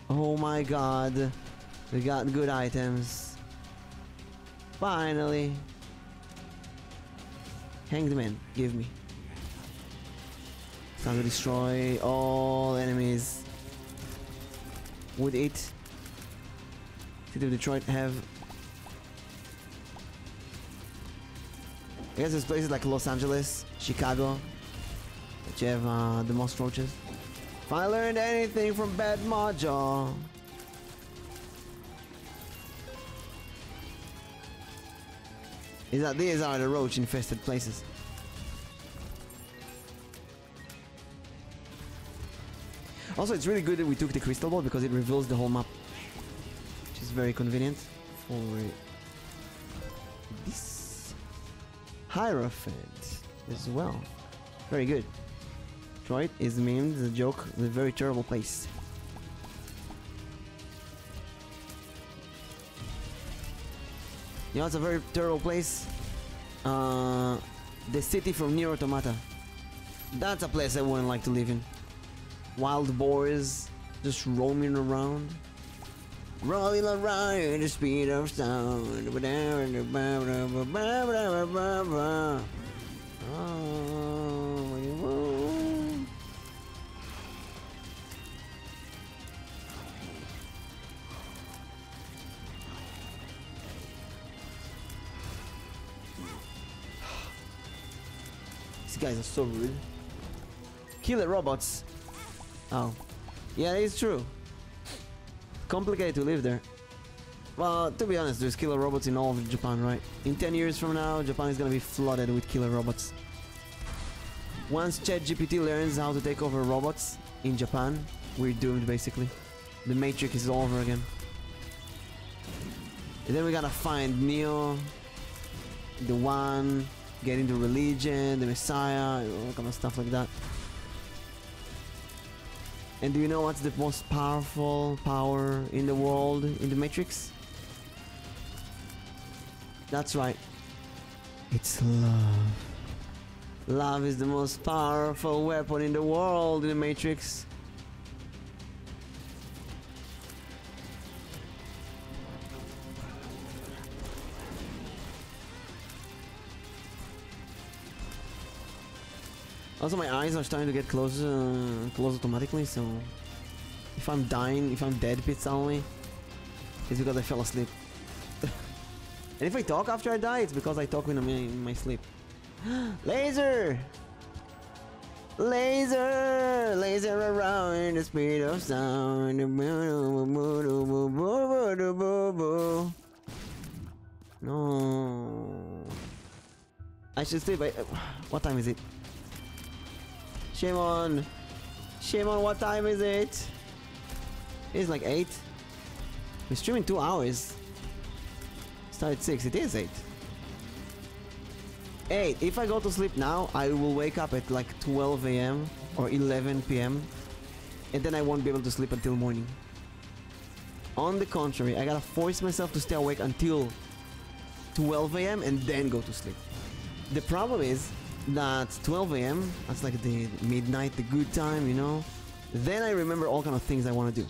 Oh my god. We got good items. Finally. Hanged man, give me. Time to destroy all enemies. Would it? City of Detroit have... I guess there's places like Los Angeles, Chicago, you have uh, the most roaches. If I learned anything from Bad Mojo, is that these are the roach infested places. Also, it's really good that we took the crystal ball because it reveals the whole map, which is very convenient for this Hierophant as well. Very good. Detroit is memed the joke, the very terrible place. You know, it's a very terrible place. Uh, the city from Nier Automata. That's a place I wouldn't like to live in. Wild boars just roaming around. Rolling around at the speed of sound. These guys are so rude. Killer robots. Oh. Yeah, it's true. Complicated to live there. Well, to be honest, there's killer robots in all of Japan, right? In 10 years from now, Japan is gonna be flooded with killer robots. Once ChatGPT learns how to take over robots in Japan, we're doomed basically. The Matrix is over again. And then we gotta find Neo, the One, get into religion, the Messiah, all kind of stuff like that. And do you know what's the most powerful power in the world in the Matrix? That's right. It's love. Love is the most powerful weapon in the world in the Matrix. Also, my eyes are starting to get closer, uh, close automatically. So, if I'm dying, if I'm dead, pizza only, it's because I fell asleep. [LAUGHS] and if I talk after I die, it's because I talk in, my, in my sleep. [GASPS] Laser! Laser! Laser around the speed of sound. No. I should sleep. I, what time is it? Shimon! Shimon, what time is it? It's like 8. We're streaming 2 hours. Start at 6. It is 8. 8. If I go to sleep now, I will wake up at like 12 a.m. or 11 p.m. and then I won't be able to sleep until morning. On the contrary, I gotta force myself to stay awake until 12 a.m. and then go to sleep. The problem is that 12 a.m. that's like the midnight, the good time, you know. Then I remember all kind of things I want to do,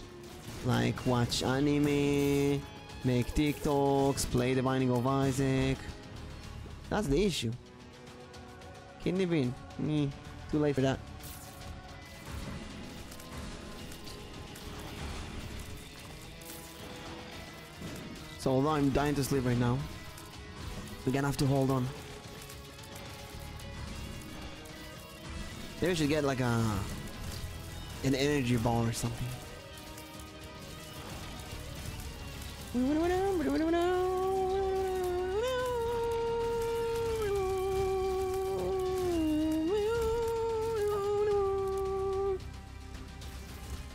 like watch anime, make TikToks, play The Binding of Isaac. That's the issue. Kidney bean. Me. Too late for that. So although I'm dying to sleep right now, we're gonna have to hold on. Maybe we should get like a an energy ball or something.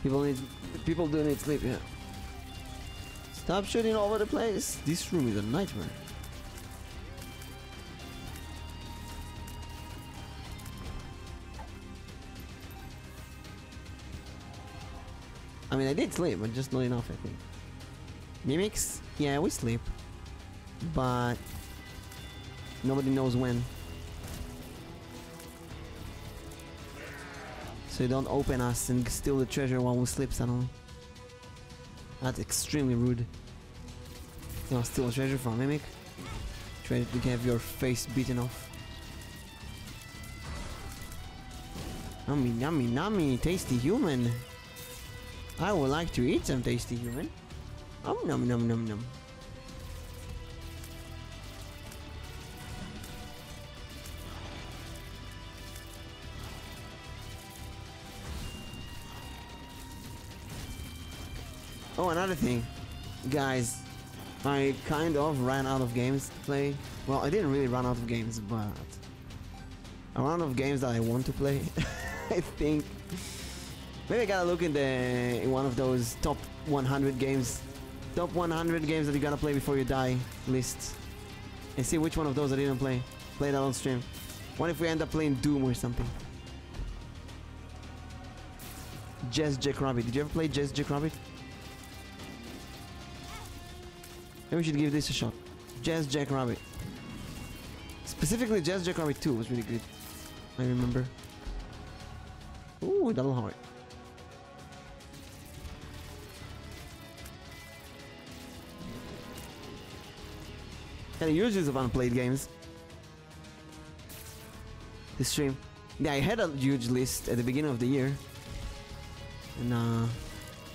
People need people do need sleep, yeah. Stop shooting all over the place. This room is a nightmare. I mean, I did sleep, but just not enough, I think. Mimics? Yeah, we sleep. But... Nobody knows when. So you don't open us and steal the treasure while we sleep suddenly. That's extremely rude. Know, steal treasure from Mimic? Try to have your face beaten off. Yummy, yummy, yummy, tasty human. I would like to eat some tasty human. Um, num num num num. Oh, another thing, guys, I kind of ran out of games to play. Well, I didn't really run out of games, but I ran out of games that I want to play. [LAUGHS] I think maybe I gotta look in the in one of those top 100 games, top 100 games that you gotta play before you die lists, and see which one of those I didn't play. Play that on stream. What if we end up playing Doom or something? Jazz Jackrabbit. Did you ever play Jazz Jackrabbit? Maybe we should give this a shot. Jazz Jackrabbit. Specifically, Jazz Jackrabbit 2 was really good. I remember. Ooh, double heart. Had a huge use of unplayed games. This stream. Yeah, I had a huge list at the beginning of the year. And uh,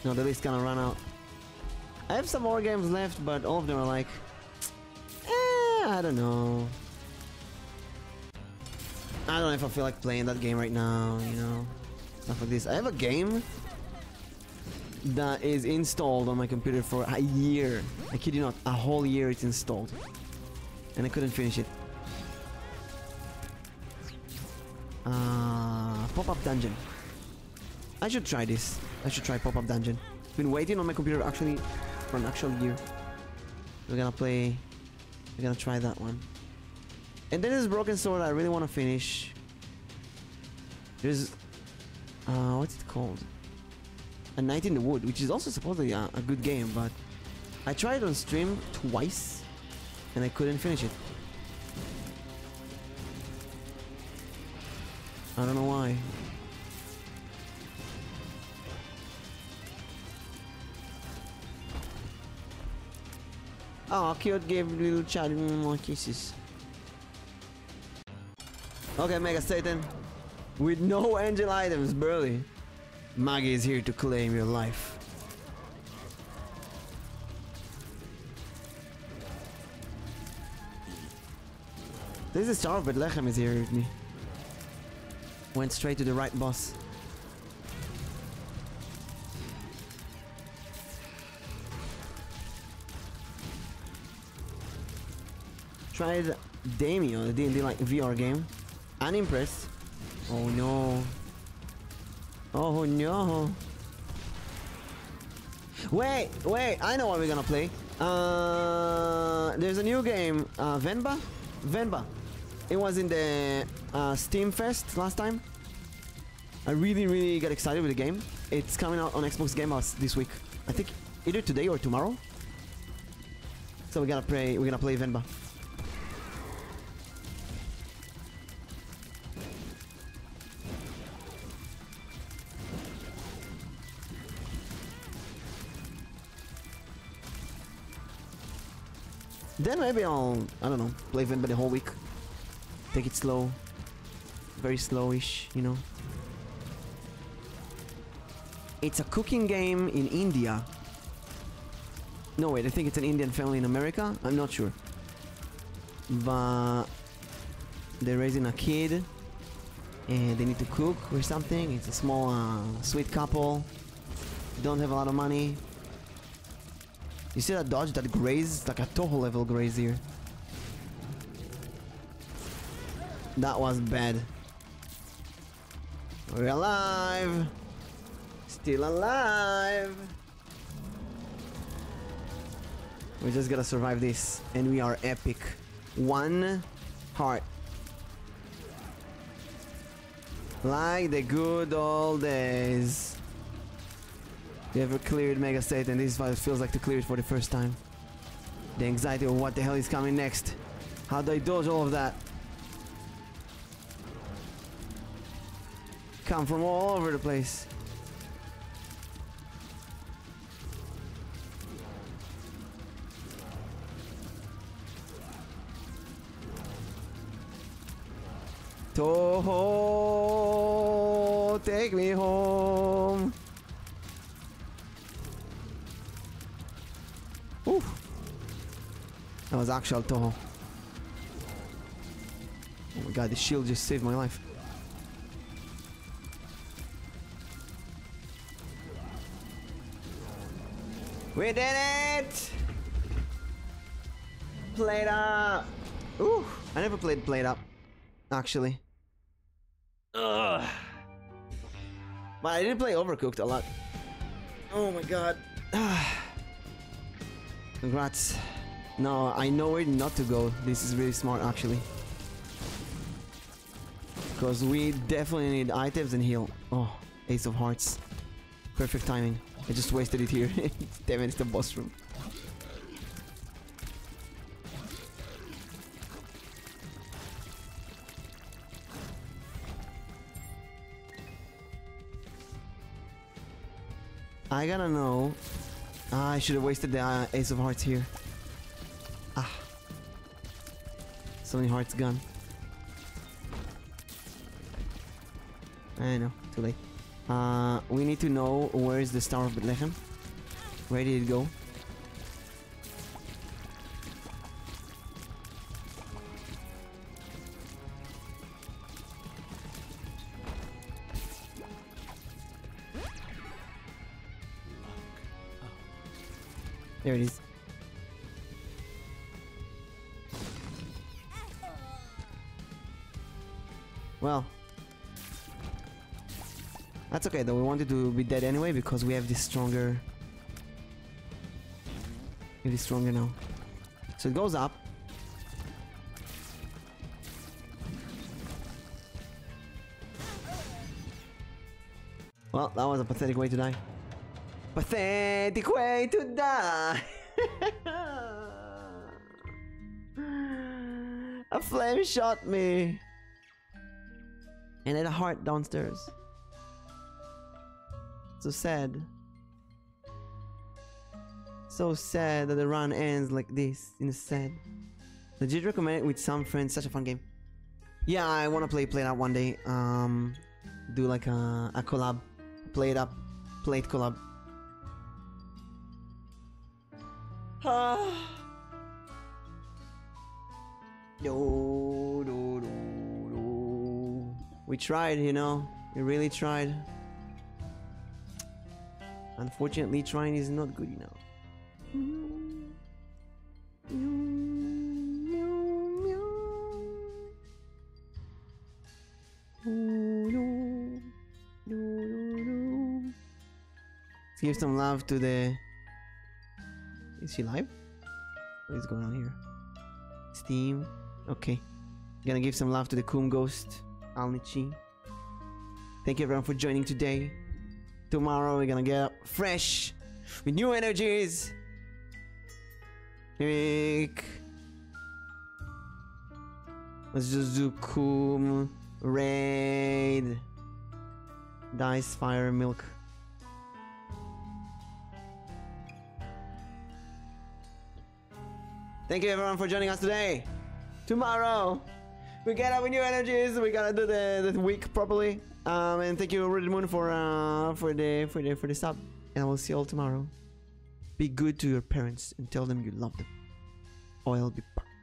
now the list kind of ran out. I have some more games left, but all of them are like, eh, I don't know. I don't know if I feel like playing that game right now, you know, stuff like this. I have a game that is installed on my computer for a year. I kid you not, a whole year it's installed. And I couldn't finish it. Uh, Pop-Up Dungeon. I should try this. I should try Pop-Up Dungeon. Been waiting on my computer actually for an actual year. We're gonna play. We're gonna try that one. And then there's Broken Sword. I really want to finish. There's, uh, what's it called? A Night in the Wood, which is also supposedly a, a good game, but I tried on stream twice, and I couldn't finish it. I don't know why. Oh, cute gave little child more kisses. Okay, Mega Satan. With no angel items, Burly. Maggie is here to claim your life. This is Star of Bethlehem is here with me. Went straight to the right boss. Tried Demeo, the D&D like VR game. Unimpressed. Oh no. Oh no. Wait, wait, I know what we're gonna play. Uh, there's a new game, uh, Venba? Venba. It was in the uh, Steam Fest last time. I really, really got excited with the game. It's coming out on Xbox Game Pass this week. I think either today or tomorrow. So we're gonna play. We're gonna play Venba. Then maybe I'll, I don't know, play Venba the whole week. Take it slow. Very slowish, you know. It's a cooking game in India. No, wait, I think it's an Indian family in America. I'm not sure. But they're raising a kid and they need to cook or something. It's a small, uh, sweet couple. Don't have a lot of money. You see that dodge, that graze? It's like a Touhou level graze here. That was bad. We're alive! Still alive! We just gotta survive this, and we are epic. One heart. Like the good old days. You ever cleared Mega Satan and this is what it feels like to clear it for the first time. The anxiety of what the hell is coming next. How do I dodge all of that? Come from all over the place. Touhou, take me home. Ooh. That was actual Touhou. Oh my god, the shield just saved my life. We did it! Played up! Ooh, I never played PlateUp, actually. Ugh. But I didn't play Overcooked a lot. Oh my god. [SIGHS] Congrats. No, I know where not to go. This is really smart actually. Because we definitely need items and heal. Oh, Ace of Hearts. Perfect timing. I just wasted it here. [LAUGHS] Damn it, it's the boss room. I gotta know. Ah, I should have wasted the uh, Ace of Hearts here. Ah. So many hearts gone. I know, too late. Uh, we need to know where is the Star of Bethlehem. Where did it go? There it is. Okay though, we wanted to be dead anyway because we have this stronger... It is stronger now. So it goes up. Well, that was a pathetic way to die. Pathetic way to die! [LAUGHS] a flame shot me! And then a heart downstairs. So sad. So sad that the run ends like this, in a sad. Legit recommend it with some friends, such a fun game. Yeah, I wanna play Play It Up one day. Um, do like a, a collab. Play it up, play it collab. no, no, no, no. We tried, you know. We really tried. Unfortunately, trying is not good enough. Let's give some love to the. Is she live? What is going on here? Steam. Okay. Gonna give some love to the Coom Ghost, Alnichi. Thank you everyone for joining today. Tomorrow we're gonna get up fresh with new energies. Let's just do Kum Raid Dice Fire Milk. Thank you everyone for joining us today. Tomorrow we get up with new energies. We gotta do the, the week properly. Um, and thank you Red Moon for uh for the for the for the sub. And I will see you all tomorrow. Be good to your parents and tell them you love them. Or I'll be back.